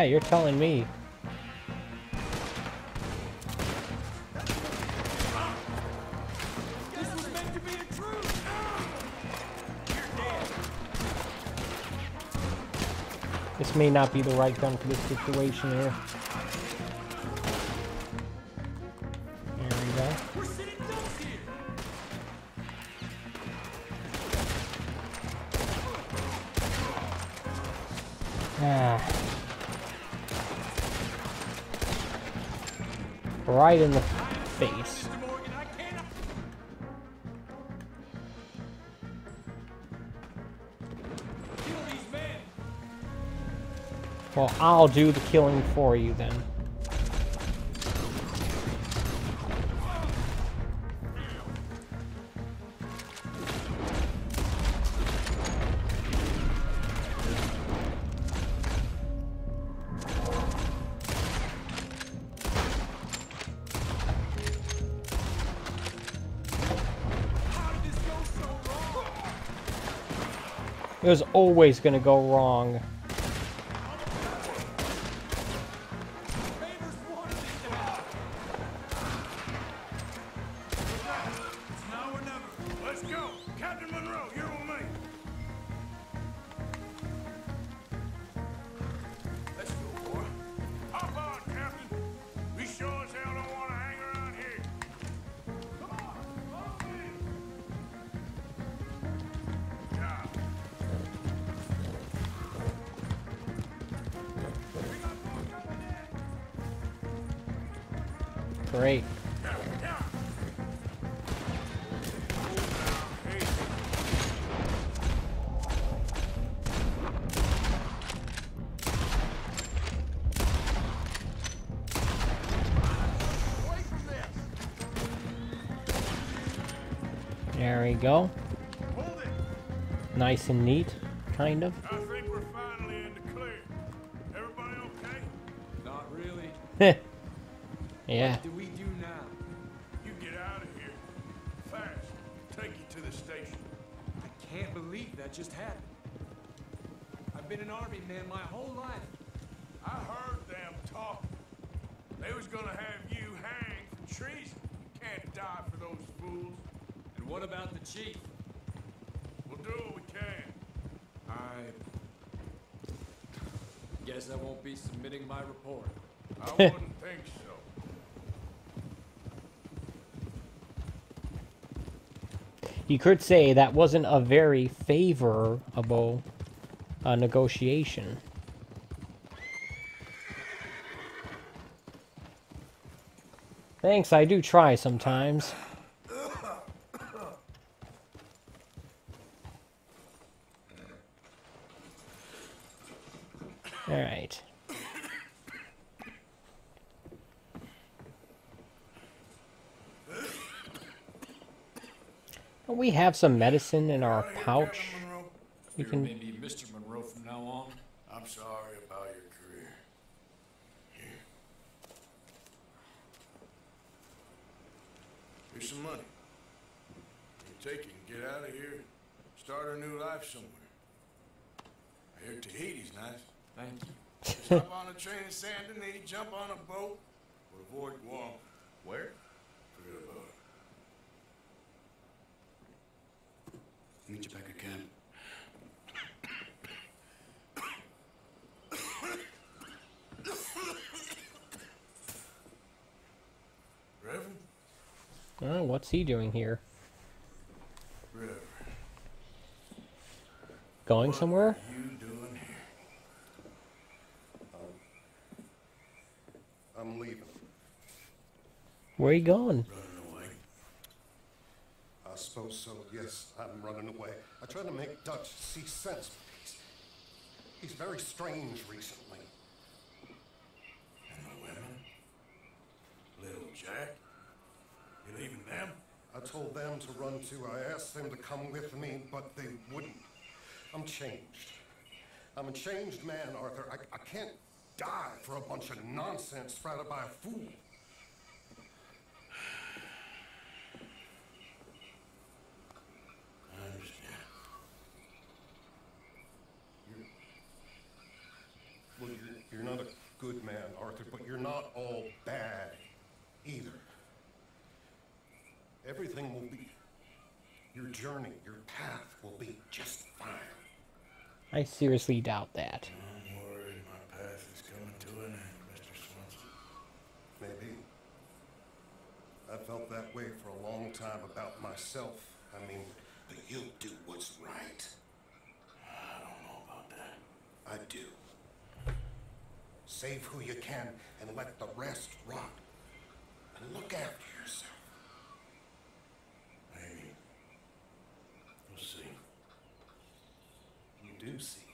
Yeah, you're telling me. This was meant to be a truce. This may not be the right gun for this situation here. Right in the face. Well, I'll do the killing for you then. Was always gonna go wrong. Nice and neat, kind of. Guess I won't be submitting my report. I wouldn't think so. You could say that wasn't a very favorable uh, negotiation. Thanks, I do try sometimes. Alright. We have some medicine in our pouch. We can maybe Mr. Monroe from now on. I'm sorry about your career. Here. Here's some money. You take it and get out of here. Start a new life somewhere. I hear Tahiti's nice. Thank you. Stop on a train in Saint Denis, jump on a boat, or avoid Guam. Where? Forget about it. Meet you back at camp. Reverend? Oh, what's he doing here? Reverend. Going somewhere? You doing here? Um, I'm leaving. Where are you going? Running away? I suppose so, yes. I'm running away. I try to make Dutch see sense, but he's, he's very strange recently. And the women? Little Jack? You leaving them? I told them to run too. I asked them to come with me, but they wouldn't. I'm changed. I'm a changed man, Arthur. I, I can't die for a bunch of nonsense sprouted by a fool. I understand. Well, you're, you're not a good man, Arthur, but you're not all bad either. Everything will be. Your journey, your path will be just fine. I seriously doubt that. I'm worried my path is coming to an end, Mr. Swanson. Maybe. I felt that way for a long time about myself. I mean, but you'll do what's right. I don't know about that. I do. Save who you can and let the rest rot. And look after yourself. Maybe. We'll see. You do see.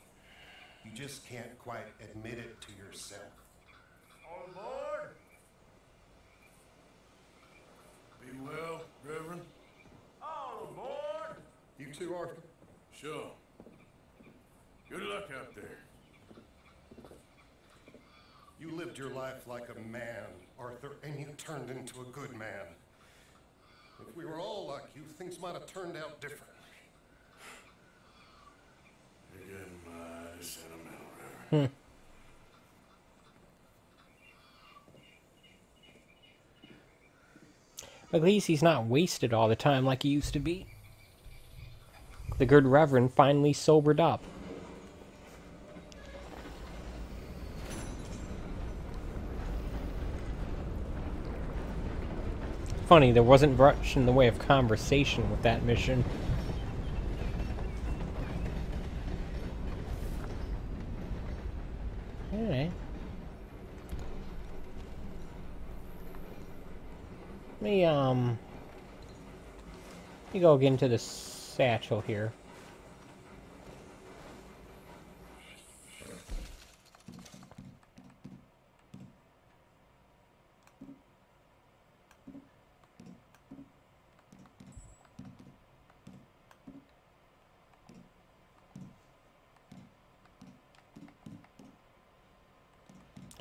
You just can't quite admit it to yourself. On board! Be well, Reverend. On board! You too, Arthur? Sure. Good luck out there. You lived your life like a man, Arthur, and you turned into a good man. If we were all like you, things might have turned out differently. You're getting mighty sentimental, Reverend. Hmm. At least he's not wasted all the time like he used to be. The good Reverend finally sobered up. Funny, there wasn't much in the way of conversation with that mission. Alright. Let me, um... Let me go get into the satchel here.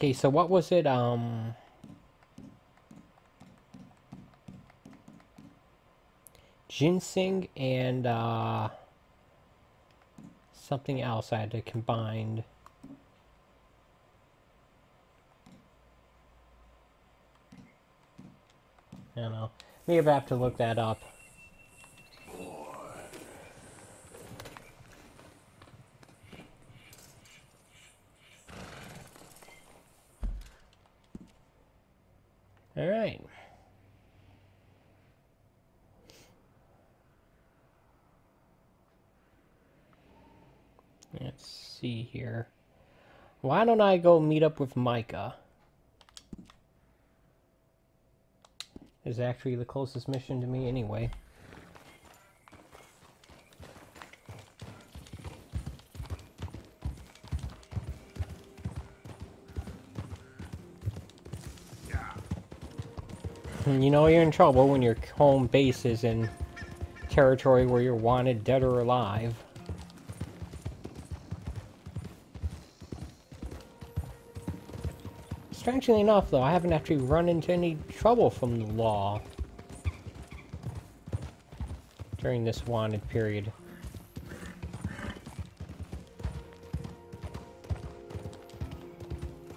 Okay, so what was it, um... Ginseng and, uh... Something else I had to combine. I don't know. Maybe I have to look that up. here. Why don't I go meet up with Micah? Is actually the closest mission to me anyway. you know you're in trouble when your home base is in territory where you're wanted dead or alive. Strangely enough, though, I haven't actually run into any trouble from the law during this wanted period.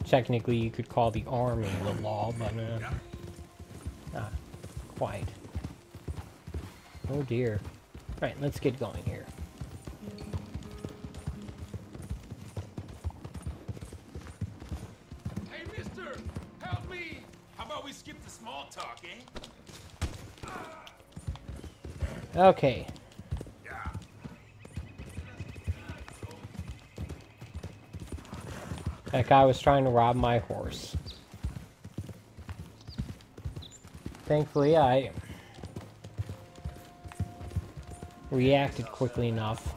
Technically, you could call the army the law, but uh, not quite. Oh dear. Right, let's get going here. Okay. That guy was trying to rob my horse. Thankfully, I reacted quickly enough.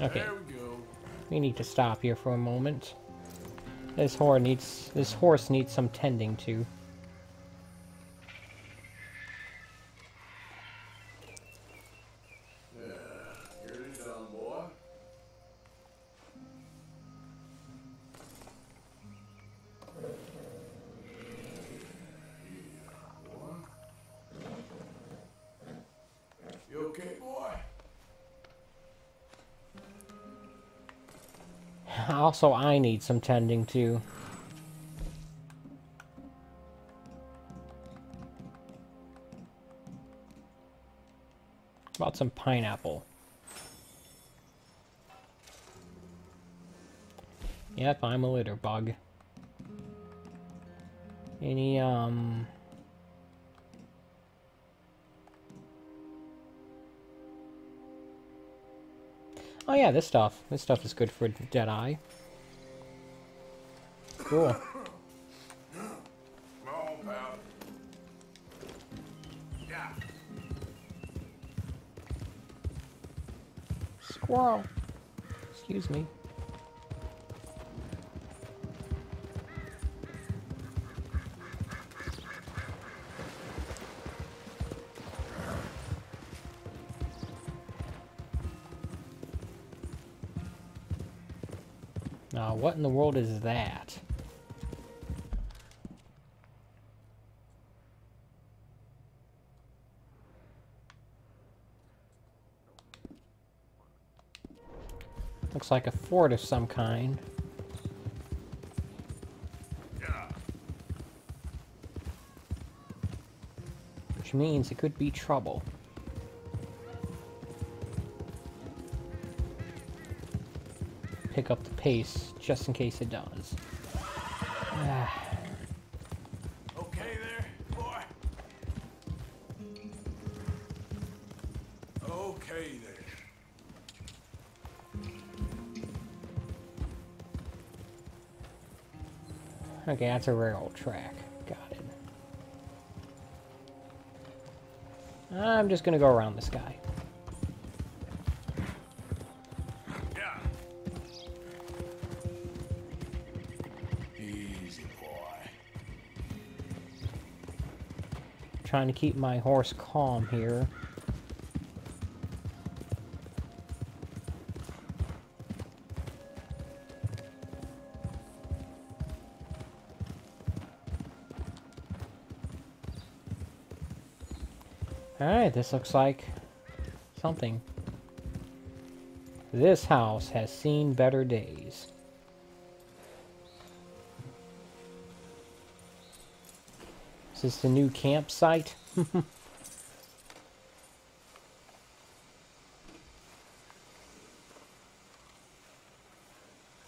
Okay. There we go. We need to stop here for a moment. This horse needs this horse needs some tending to. Also, I need some tending to. About some pineapple. Yep, I'm a litter bug. Any, um... Oh yeah, this stuff. This stuff is good for Deadeye. Cool. Come on. Yeah. Squirrel. Excuse me. In the world is that? Looks like a fort of some kind. Which means it could be trouble. Pick up the pace, just in case it does. Okay there, boy? Okay there. Okay, that's a railroad track. Got it. I'm just gonna go around this guy. Trying to keep my horse calm here. Alright, this looks like something. This house has seen better days. Is this the new campsite?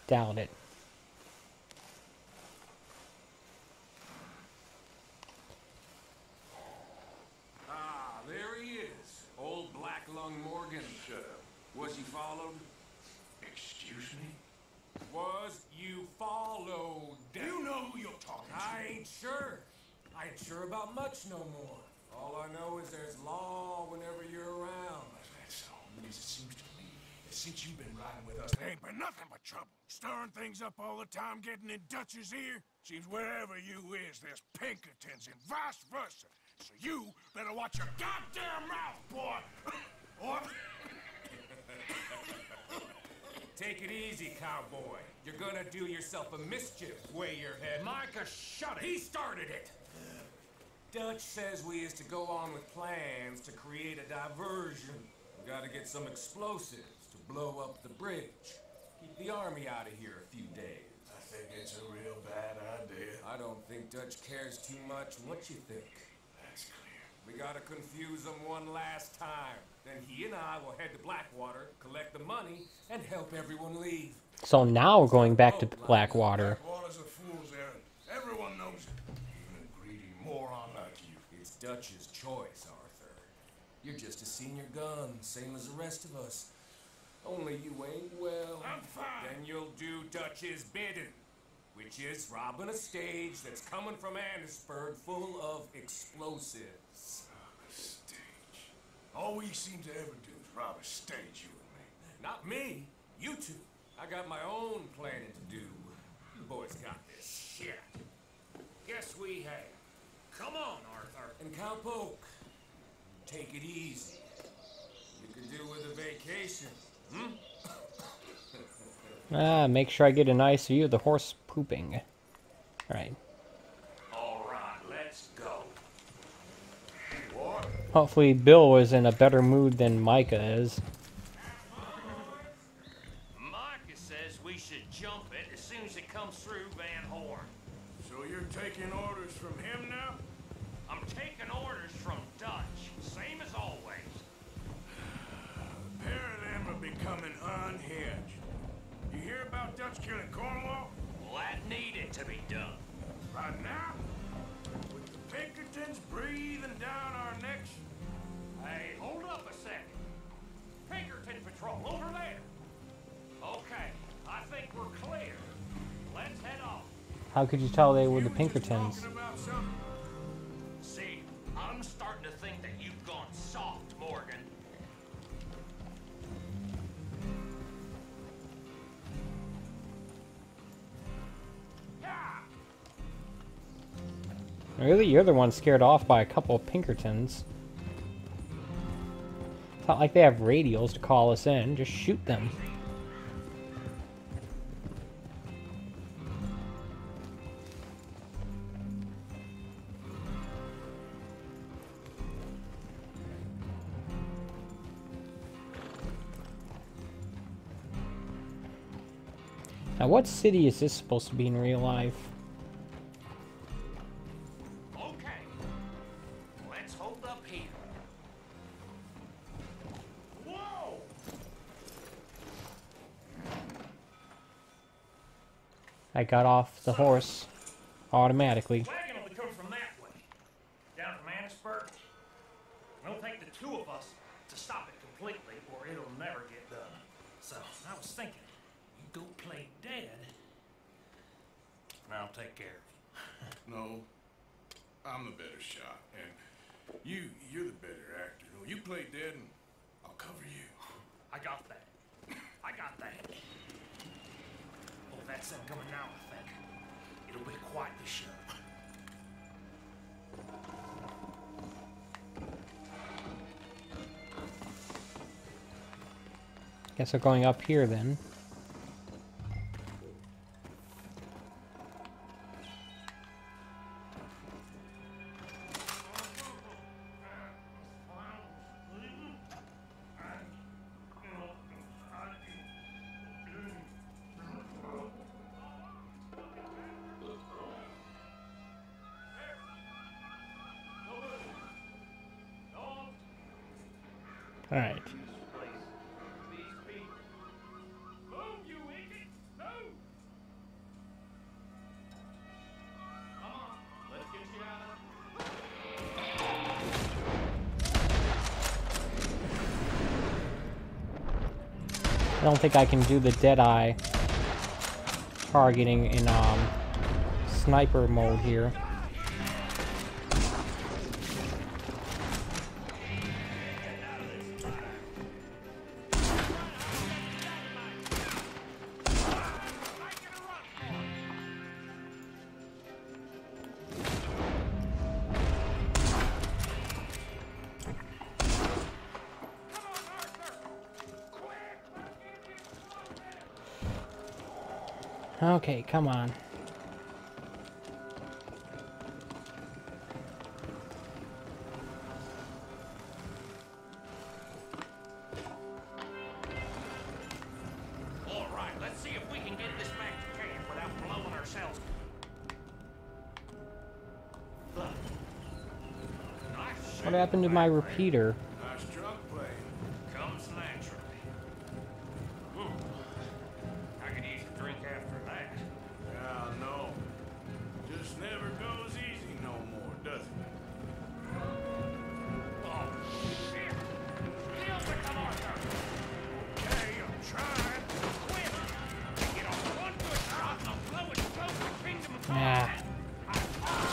Doubt it. Ah, there he is. Old Black Lung Morgan. Shut up. Was he followed? Excuse me? Was you followed? You know who you're talking to. I ain't sure. I ain't sure about much no more. All I know is there's law whenever you're around. That's all. It seems to me that since you've been riding with us, there ain't been nothing but trouble. Stirring things up all the time, getting in Dutch's ear. Seems wherever you is, there's Pinkertons and vice versa. So you better watch your goddamn mouth, boy. or Take it easy, cowboy. You're gonna do yourself a mischief, way your head. Micah, shut it. He started it. Dutch says we is to go on with plans to create a diversion. We gotta get some explosives to blow up the bridge. Keep the army out of here a few days. I think it's a real bad idea. I don't think Dutch cares too much. What you think? That's clear. We gotta confuse him one last time. Then he and I will head to Blackwater, collect the money, and help everyone leave. So now we're going back to oh, Blackwater. Blackwater's a fool's errand. Everyone knows it. Even a greedy moron like you. It's Dutch's choice, Arthur. You're just a senior gun, same as the rest of us. Only you ain't well. I'm fine. Then you'll do Dutch's bidding, which is robbing a stage that's coming from Annesburg full of explosives. Rob a Stage. All we seem to ever do is rob a stage, you and me. Not me, you two. I got my own planning to do. You boys got this shit. Guess we have. Come on, Arthur. And Cowpoke, take it easy. You could do with a vacation, hmm? Ah, make sure I get a nice view of the horse pooping. Alright. All right, let's go. Hopefully Bill was in a better mood than Micah is. How could you tell they were the You was just Pinkertons? talking about something? See, I'm starting to think that you've gone soft, Morgan. Really? You're the one scared off by a couple of Pinkertons. It's not like they have radios to call us in. Just shoot them. Now, what city is this supposed to be in real life? Okay. Let's hold up here. Whoa! I got off the horse automatically. Wagon will be coming from that way. Down from Annesburg. It'll take the two of us to stop it completely, or it'll never get done. So, I was thinking, you go play dead, and I'll take care of you. No. I'm the better shot, and you, you're the better actor. No, you play dead, and I'll cover you. I got that. I got that. Oh, that's them coming now, I think. It'll be quite the show. Guess we're going up here then. Out of I don't think I can do the Deadeye targeting in um, sniper mode here. Ourselves. Look. Nice What happened to my repeater?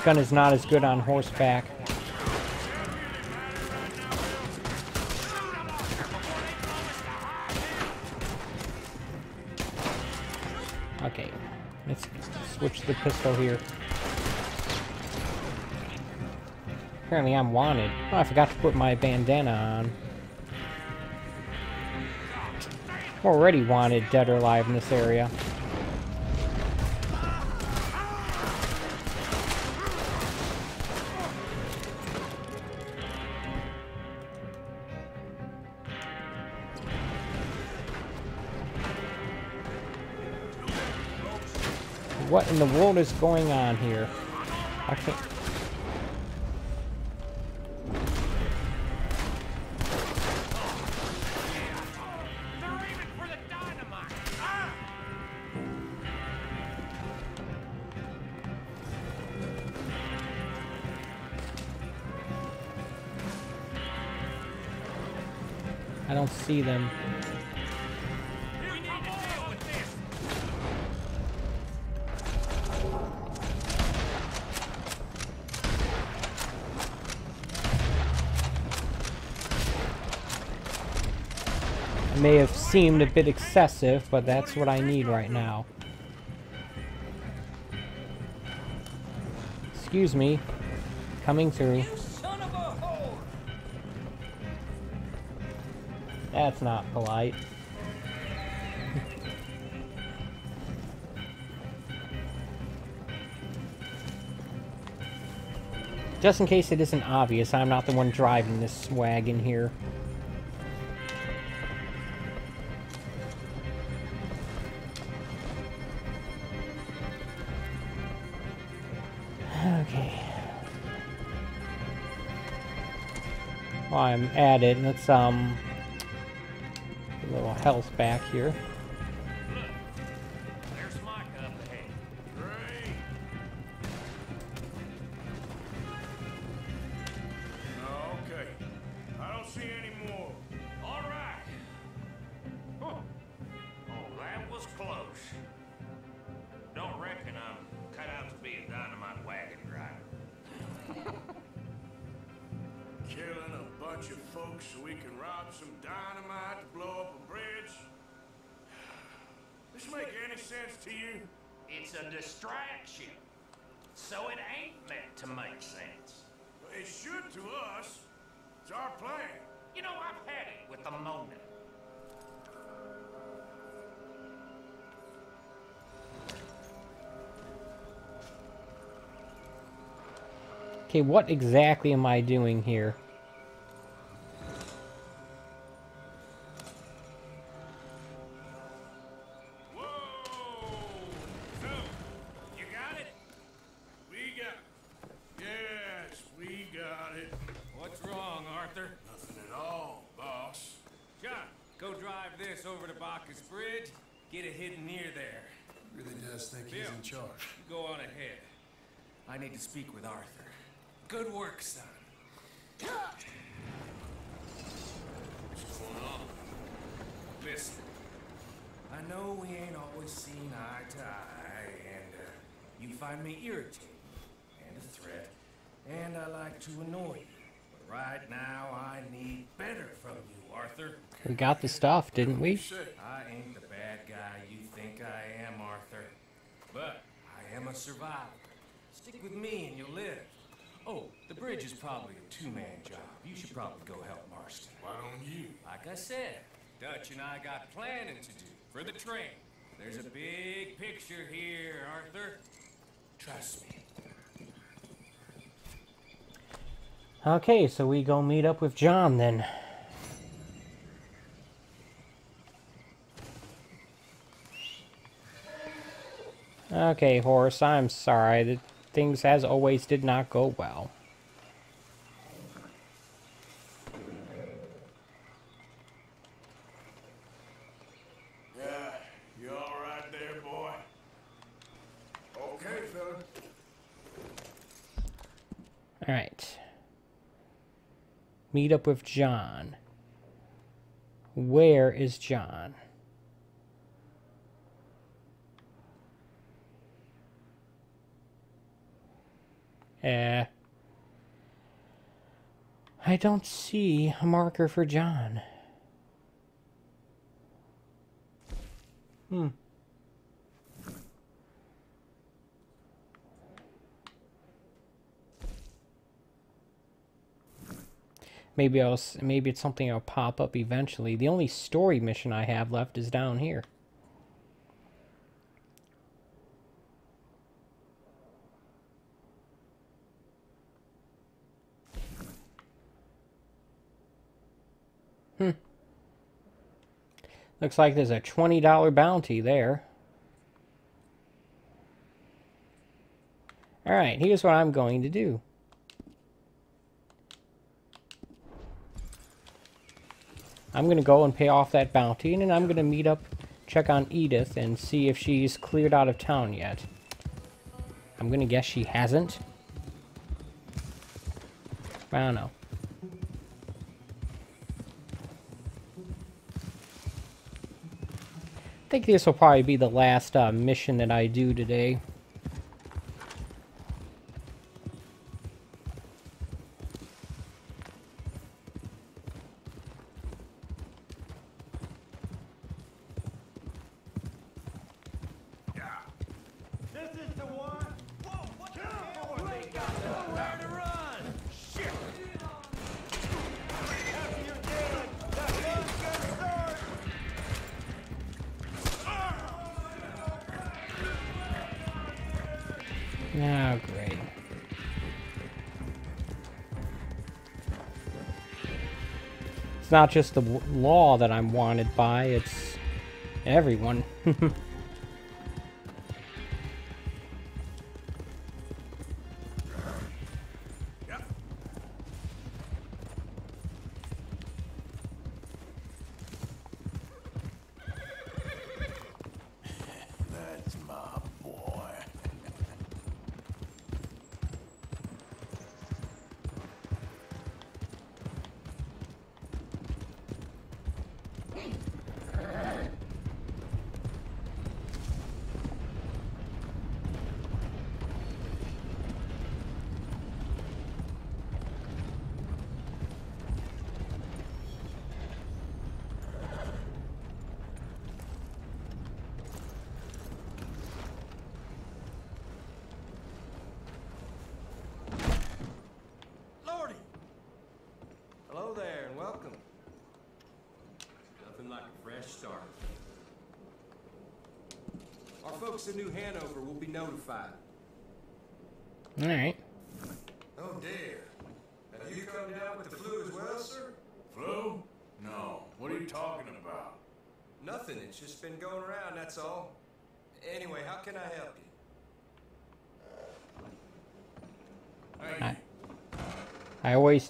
Gun is not as good on horseback. Okay, let's switch the pistol here. Apparently I'm wanted. Oh, I forgot to put my bandana on. Already wanted, dead or alive in this area. In the world is going on here? I can't... I don't see them. Seemed a bit excessive, but that's what I need right now. Excuse me. Coming through. That's not polite. Just in case it isn't obvious, I'm not the one driving this wagon here. I'm at it, let's um a little health back here. He's in charge. you go on ahead. I need to speak with Arthur. Good work, son. What's going on? Listen, I know we ain't always seen eye to eye, and uh, you find me irritating and a threat, and I like to annoy you. But right now, I need better from you, Arthur. We got the stuff, didn't we? I ain't the bad guy you think I am, Arthur. But I am a survivor. Stick with me and you'll live. Oh, the bridge is probably a two-man job. You should probably go help Marston. Why don't you? Like I said, Dutch and I got planning to do for the train. There's a big picture here, Arthur. Trust me. Okay, so we go meet up with John then. Okay, horse, I'm sorry. Things, as always, did not go well. Yeah, you all right there, boy? Okay, fella. Alright. Meet up with John. Where is John? Eh. I don't see a marker for John. Hmm. Maybe I'll maybe it's something that'll pop up eventually. The only story mission I have left is down here. Hmm. Looks like there's a $20 bounty there. Alright, here's what I'm going to do. I'm going to go and pay off that bounty, and then I'm going to meet up, check on Edith, and see if she's cleared out of town yet. I'm going to guess she hasn't. I don't know. Think this will probably be the last uh, mission that I do today. Not just the law that I'm wanted by, it's everyone.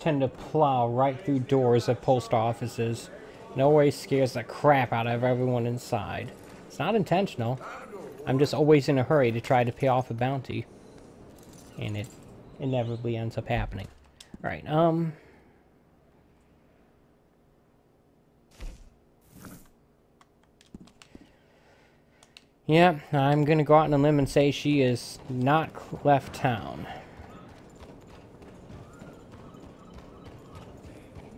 tend to plow right through doors at post offices. It always scares the crap out of everyone inside. It's not intentional. I'm just always in a hurry to try to pay off a bounty. And it inevitably ends up happening. Alright, um... Yeah, I'm gonna go out on a limb and say she is not left town.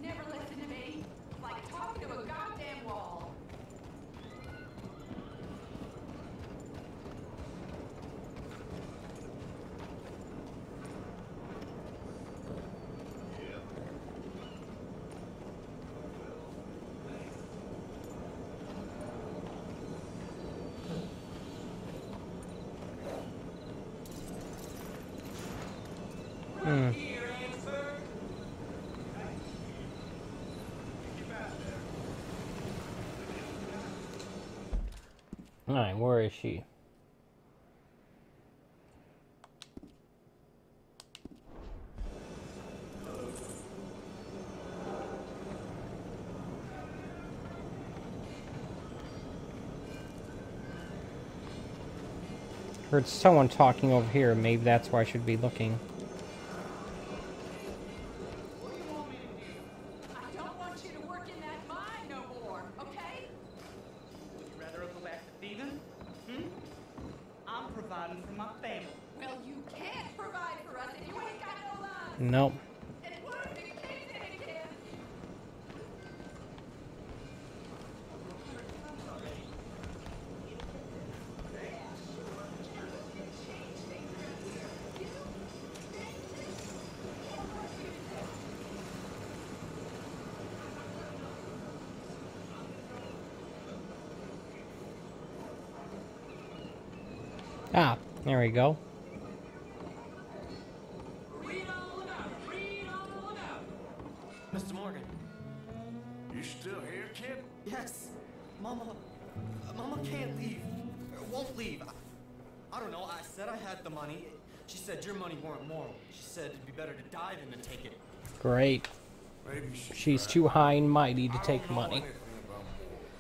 Never listen to me. Like talking to a goddamn wall. Hmm. Alright, where is she? Heard someone talking over here. Maybe that's where I should be looking. I don't want you to work in that mine no more, okay? Would you rather go back to thieving? Hmm? I'm providing for my family. Well, you can't provide for us if you ain't got no love. Nope. And what if you can't say it again? Ah, there we go. Mr. Morgan. You still here, kid? Yes. Mama. Mama can't leave. Won't leave. I, I don't know. I said I had the money. She said your money weren't moral. She said it'd be better to die than to take it. Great. She's too high and mighty to take money.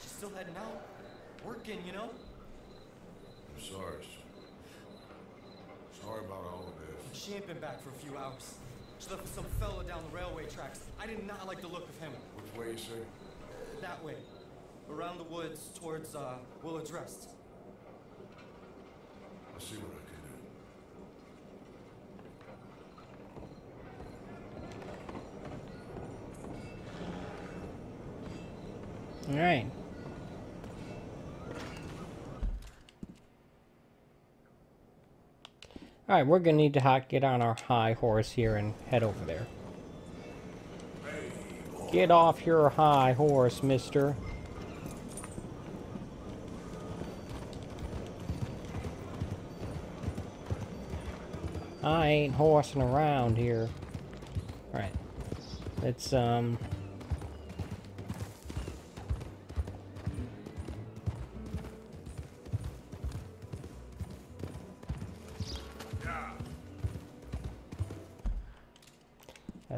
She's still heading out. Working, you know? I'm sorry. son. Sorry about all of this. She ain't been back for a few hours. She left with some fella down the railway tracks. I did not like the look of him. Which way you say? That way. Around the woods towards uh, Willard's Rest. I'll see what I can do. Alright. Alright, we're gonna need to get on our high horse here and head over there. Get off your high horse, mister. I ain't horsing around here. Alright. Let's, um...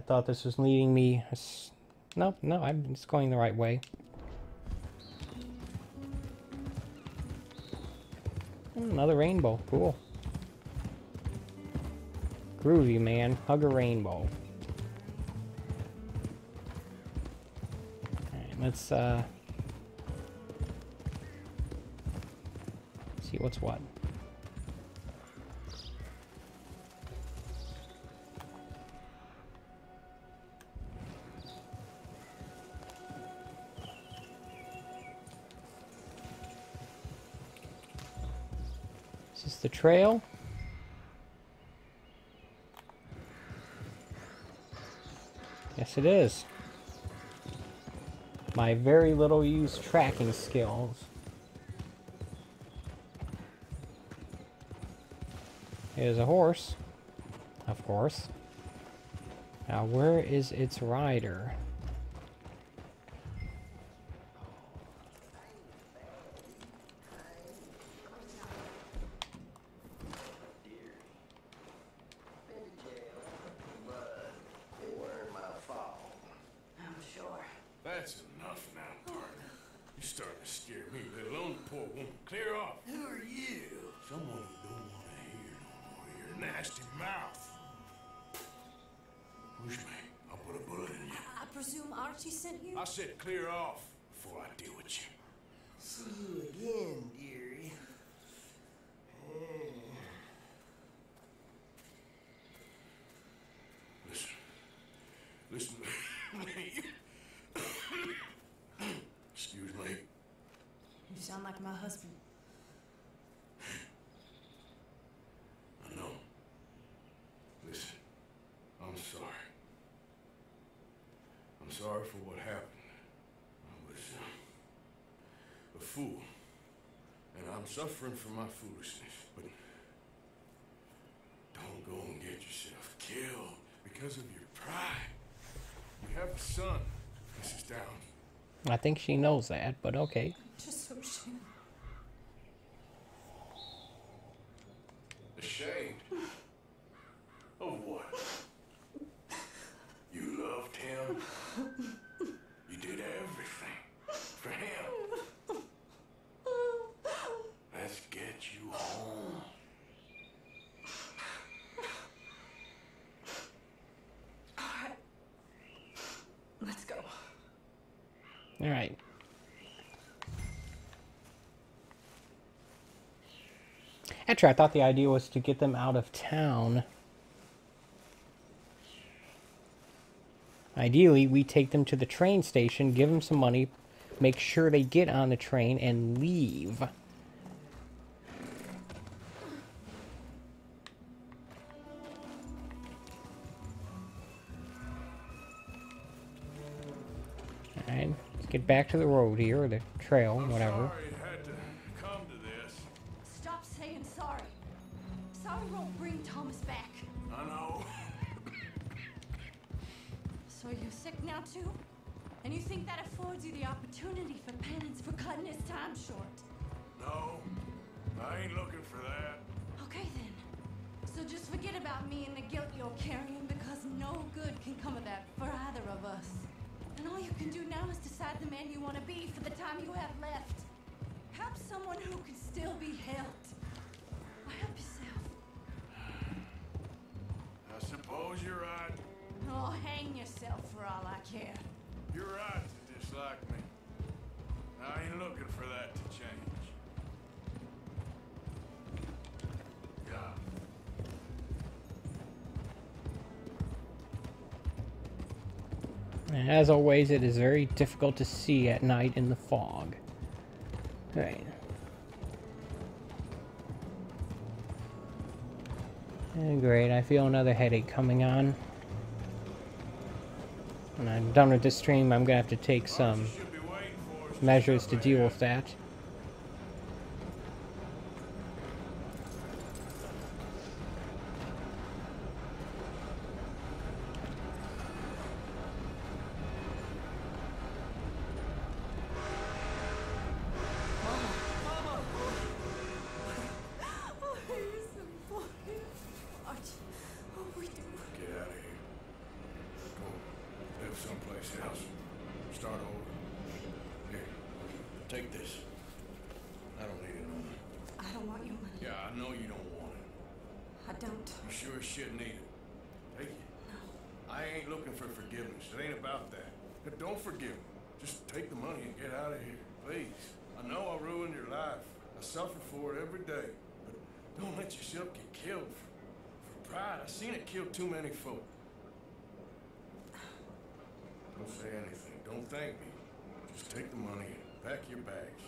thought this was leading me... No, no, I'm just going the right way. Another rainbow. Cool. Groovy, man. Hug a rainbow. Alright, let's, uh... See what's what. The trail? Yes, it is. My very little used tracking skills. Here's a horse. Of course. Now, where is its rider? Sorry for what happened. I was uh, a fool. And I'm suffering for my foolishness. But don't go and get yourself killed. because of your pride. You have a son, Mrs. Downs. I think she knows that, but okay. Just so ashamed. Ashamed? Of what? You loved him? You did everything for him. Let's get you home. Alright. Let's go. All right. I thought the idea was to get them out of town. Ideally, we take them to the train station, give them some money, make sure they get on the train, and leave. Alright, let's get back to the road here, or the trail, whatever. Sorry you the opportunity for penance for cutting his time short? No, I ain't looking for that. Okay then. So just forget about me and the guilt you're carrying because no good can come of that for either of us. And all you can do now is decide the man you want to be for the time you have left. Help someone who can still be helped. As always, it is very difficult to see at night in the fog. Right. Eh, great, I feel another headache coming on. When I'm done with this stream, I'm gonna have to take some measures to deal with that. Oh, here's some boy. Archie, what we do? Get out of here. Go live someplace else. Start over. Here, take this. I don't need it no more. I don't want your money. Yeah, I know you don't want it. I don't. You sure as shit need it. Take it. I ain't looking for forgiveness. It ain't about that. But don't forgive me. Just take the money and get out of here, please. I know I ruined your life. I suffer for it every day. But don't let yourself get killed for, for pride. I seen it kill too many folk. Don't say anything. Don't thank me. Just take the money and pack your bags.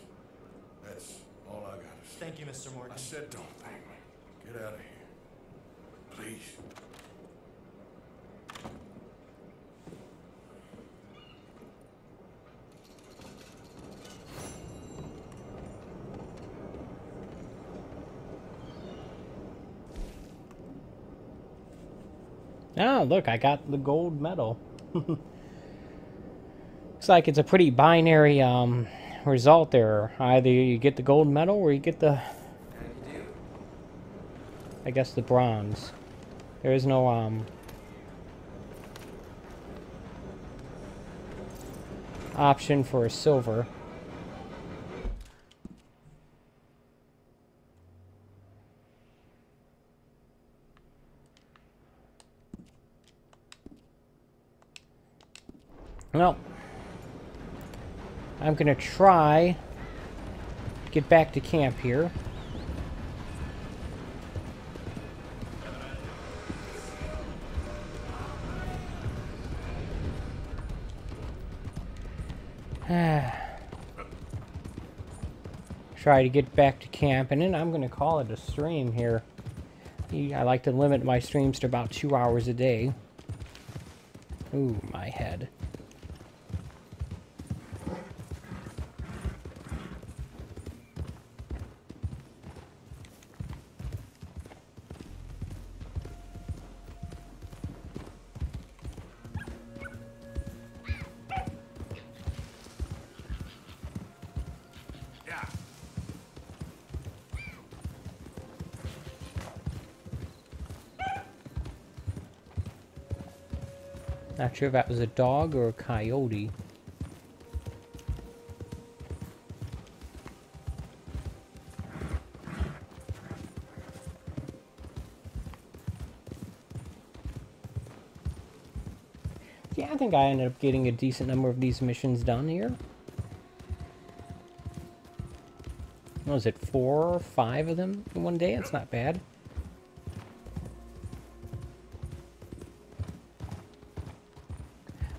That's all I gotta say. Thank you, Mr. Morgan. I said don't thank me. Get out of here. Please. Ah, look, I got the gold medal. Looks like it's a pretty binary um, result there. Either you get the gold medal or you get the... I guess the bronze. There is no, um... option for a silver. Well, I'm gonna try get back to camp here. try to get back to camp and then I'm gonna call it a stream here. I like to limit my streams to about two hours a day. Ooh, Not sure if that was a dog or a coyote. Yeah, I think I ended up getting a decent number of these missions done here. What was it, four or five of them in one day? It's not bad.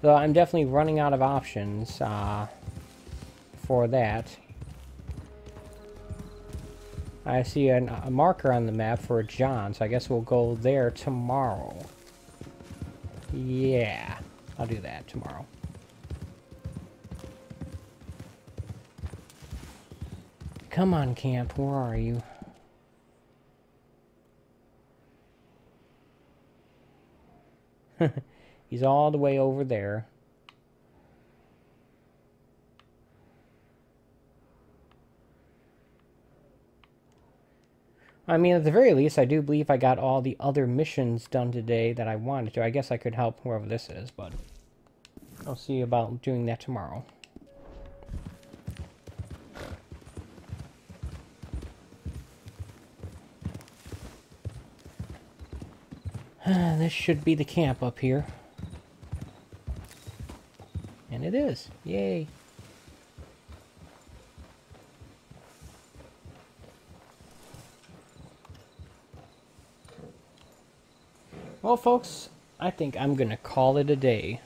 Though I'm definitely running out of options uh, for that. I see an, a marker on the map for John, so I guess we'll go there tomorrow. Yeah, I'll do that tomorrow. Come on, camp, where are you? He's all the way over there. I mean, at the very least, I do believe I got all the other missions done today that I wanted to. I guess I could help whoever this is, but I'll see about doing that tomorrow. this should be the camp up here. It is. Yay. Well, folks, I think I'm going to call it a day.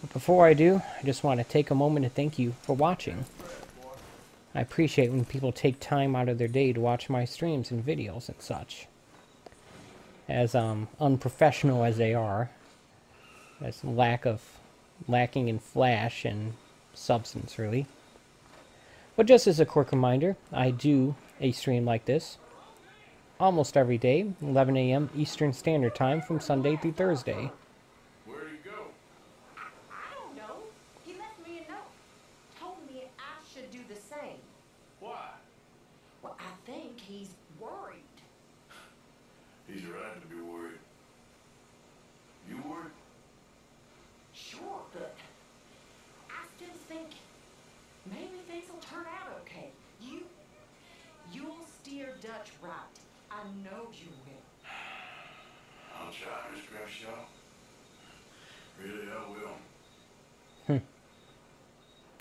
But before I do, I just want to take a moment to thank you for watching. I appreciate when people take time out of their day to watch my streams and videos and such. As um, unprofessional as they are, as lack of lacking in flash and substance, really. But just as a quick reminder, I do a stream like this almost every day, 11 a.m. Eastern Standard Time from Sunday through Thursday. Where'd he go? I don't know. He left me a note. Told me I should do the same. Why? Well, I think he's worried. He's right to be worried. You worried? Sure, but I still think maybe things will turn out okay. You, you'll steer Dutch right. I know you will. I'll try, Miss Grimshaw. Really, I will. Hmm.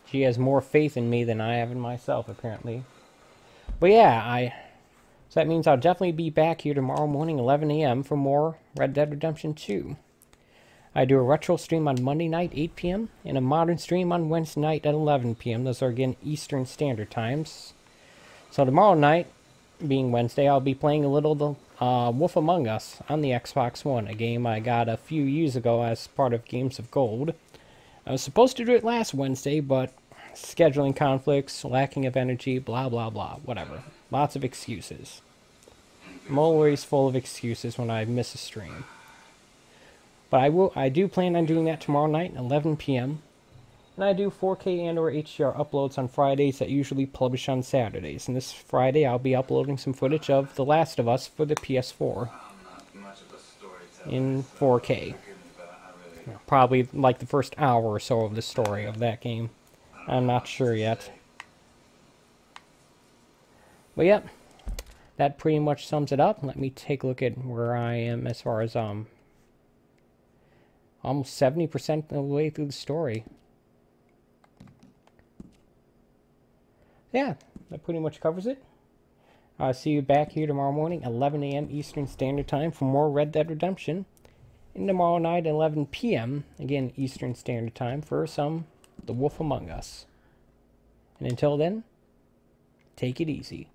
She has more faith in me than I have in myself, apparently. But yeah, I. So that means I'll definitely be back here tomorrow morning, 11 a.m., for more Red Dead Redemption 2. I do a retro stream on Monday night, 8 p.m., and a modern stream on Wednesday night at 11 p.m. Those are again Eastern Standard Times. So tomorrow night, being Wednesday, I'll be playing a little the uh, Wolf Among Us on the Xbox One, a game I got a few years ago as part of Games of Gold. I was supposed to do it last Wednesday, but scheduling conflicts, lacking of energy, blah blah blah, whatever. Lots of excuses. I'm always full of excuses when I miss a stream. But I will I do plan on doing that tomorrow night, 11 p.m. And I do 4K and or HDR uploads on Fridays that usually publish on Saturdays. And this Friday I'll be uploading some footage of The Last of Us for the PS4 in 4K. Probably like the first hour or so of the story of that game. I'm not sure yet. But yep, that pretty much sums it up. Let me take a look at where I am as far as um almost 70% of the way through the story. Yeah, that pretty much covers it. I'll see you back here tomorrow morning, 11 a.m. Eastern Standard Time for more Red Dead Redemption. And tomorrow night, 11 p.m., again Eastern Standard Time, for some The Wolf Among Us. And until then, take it easy.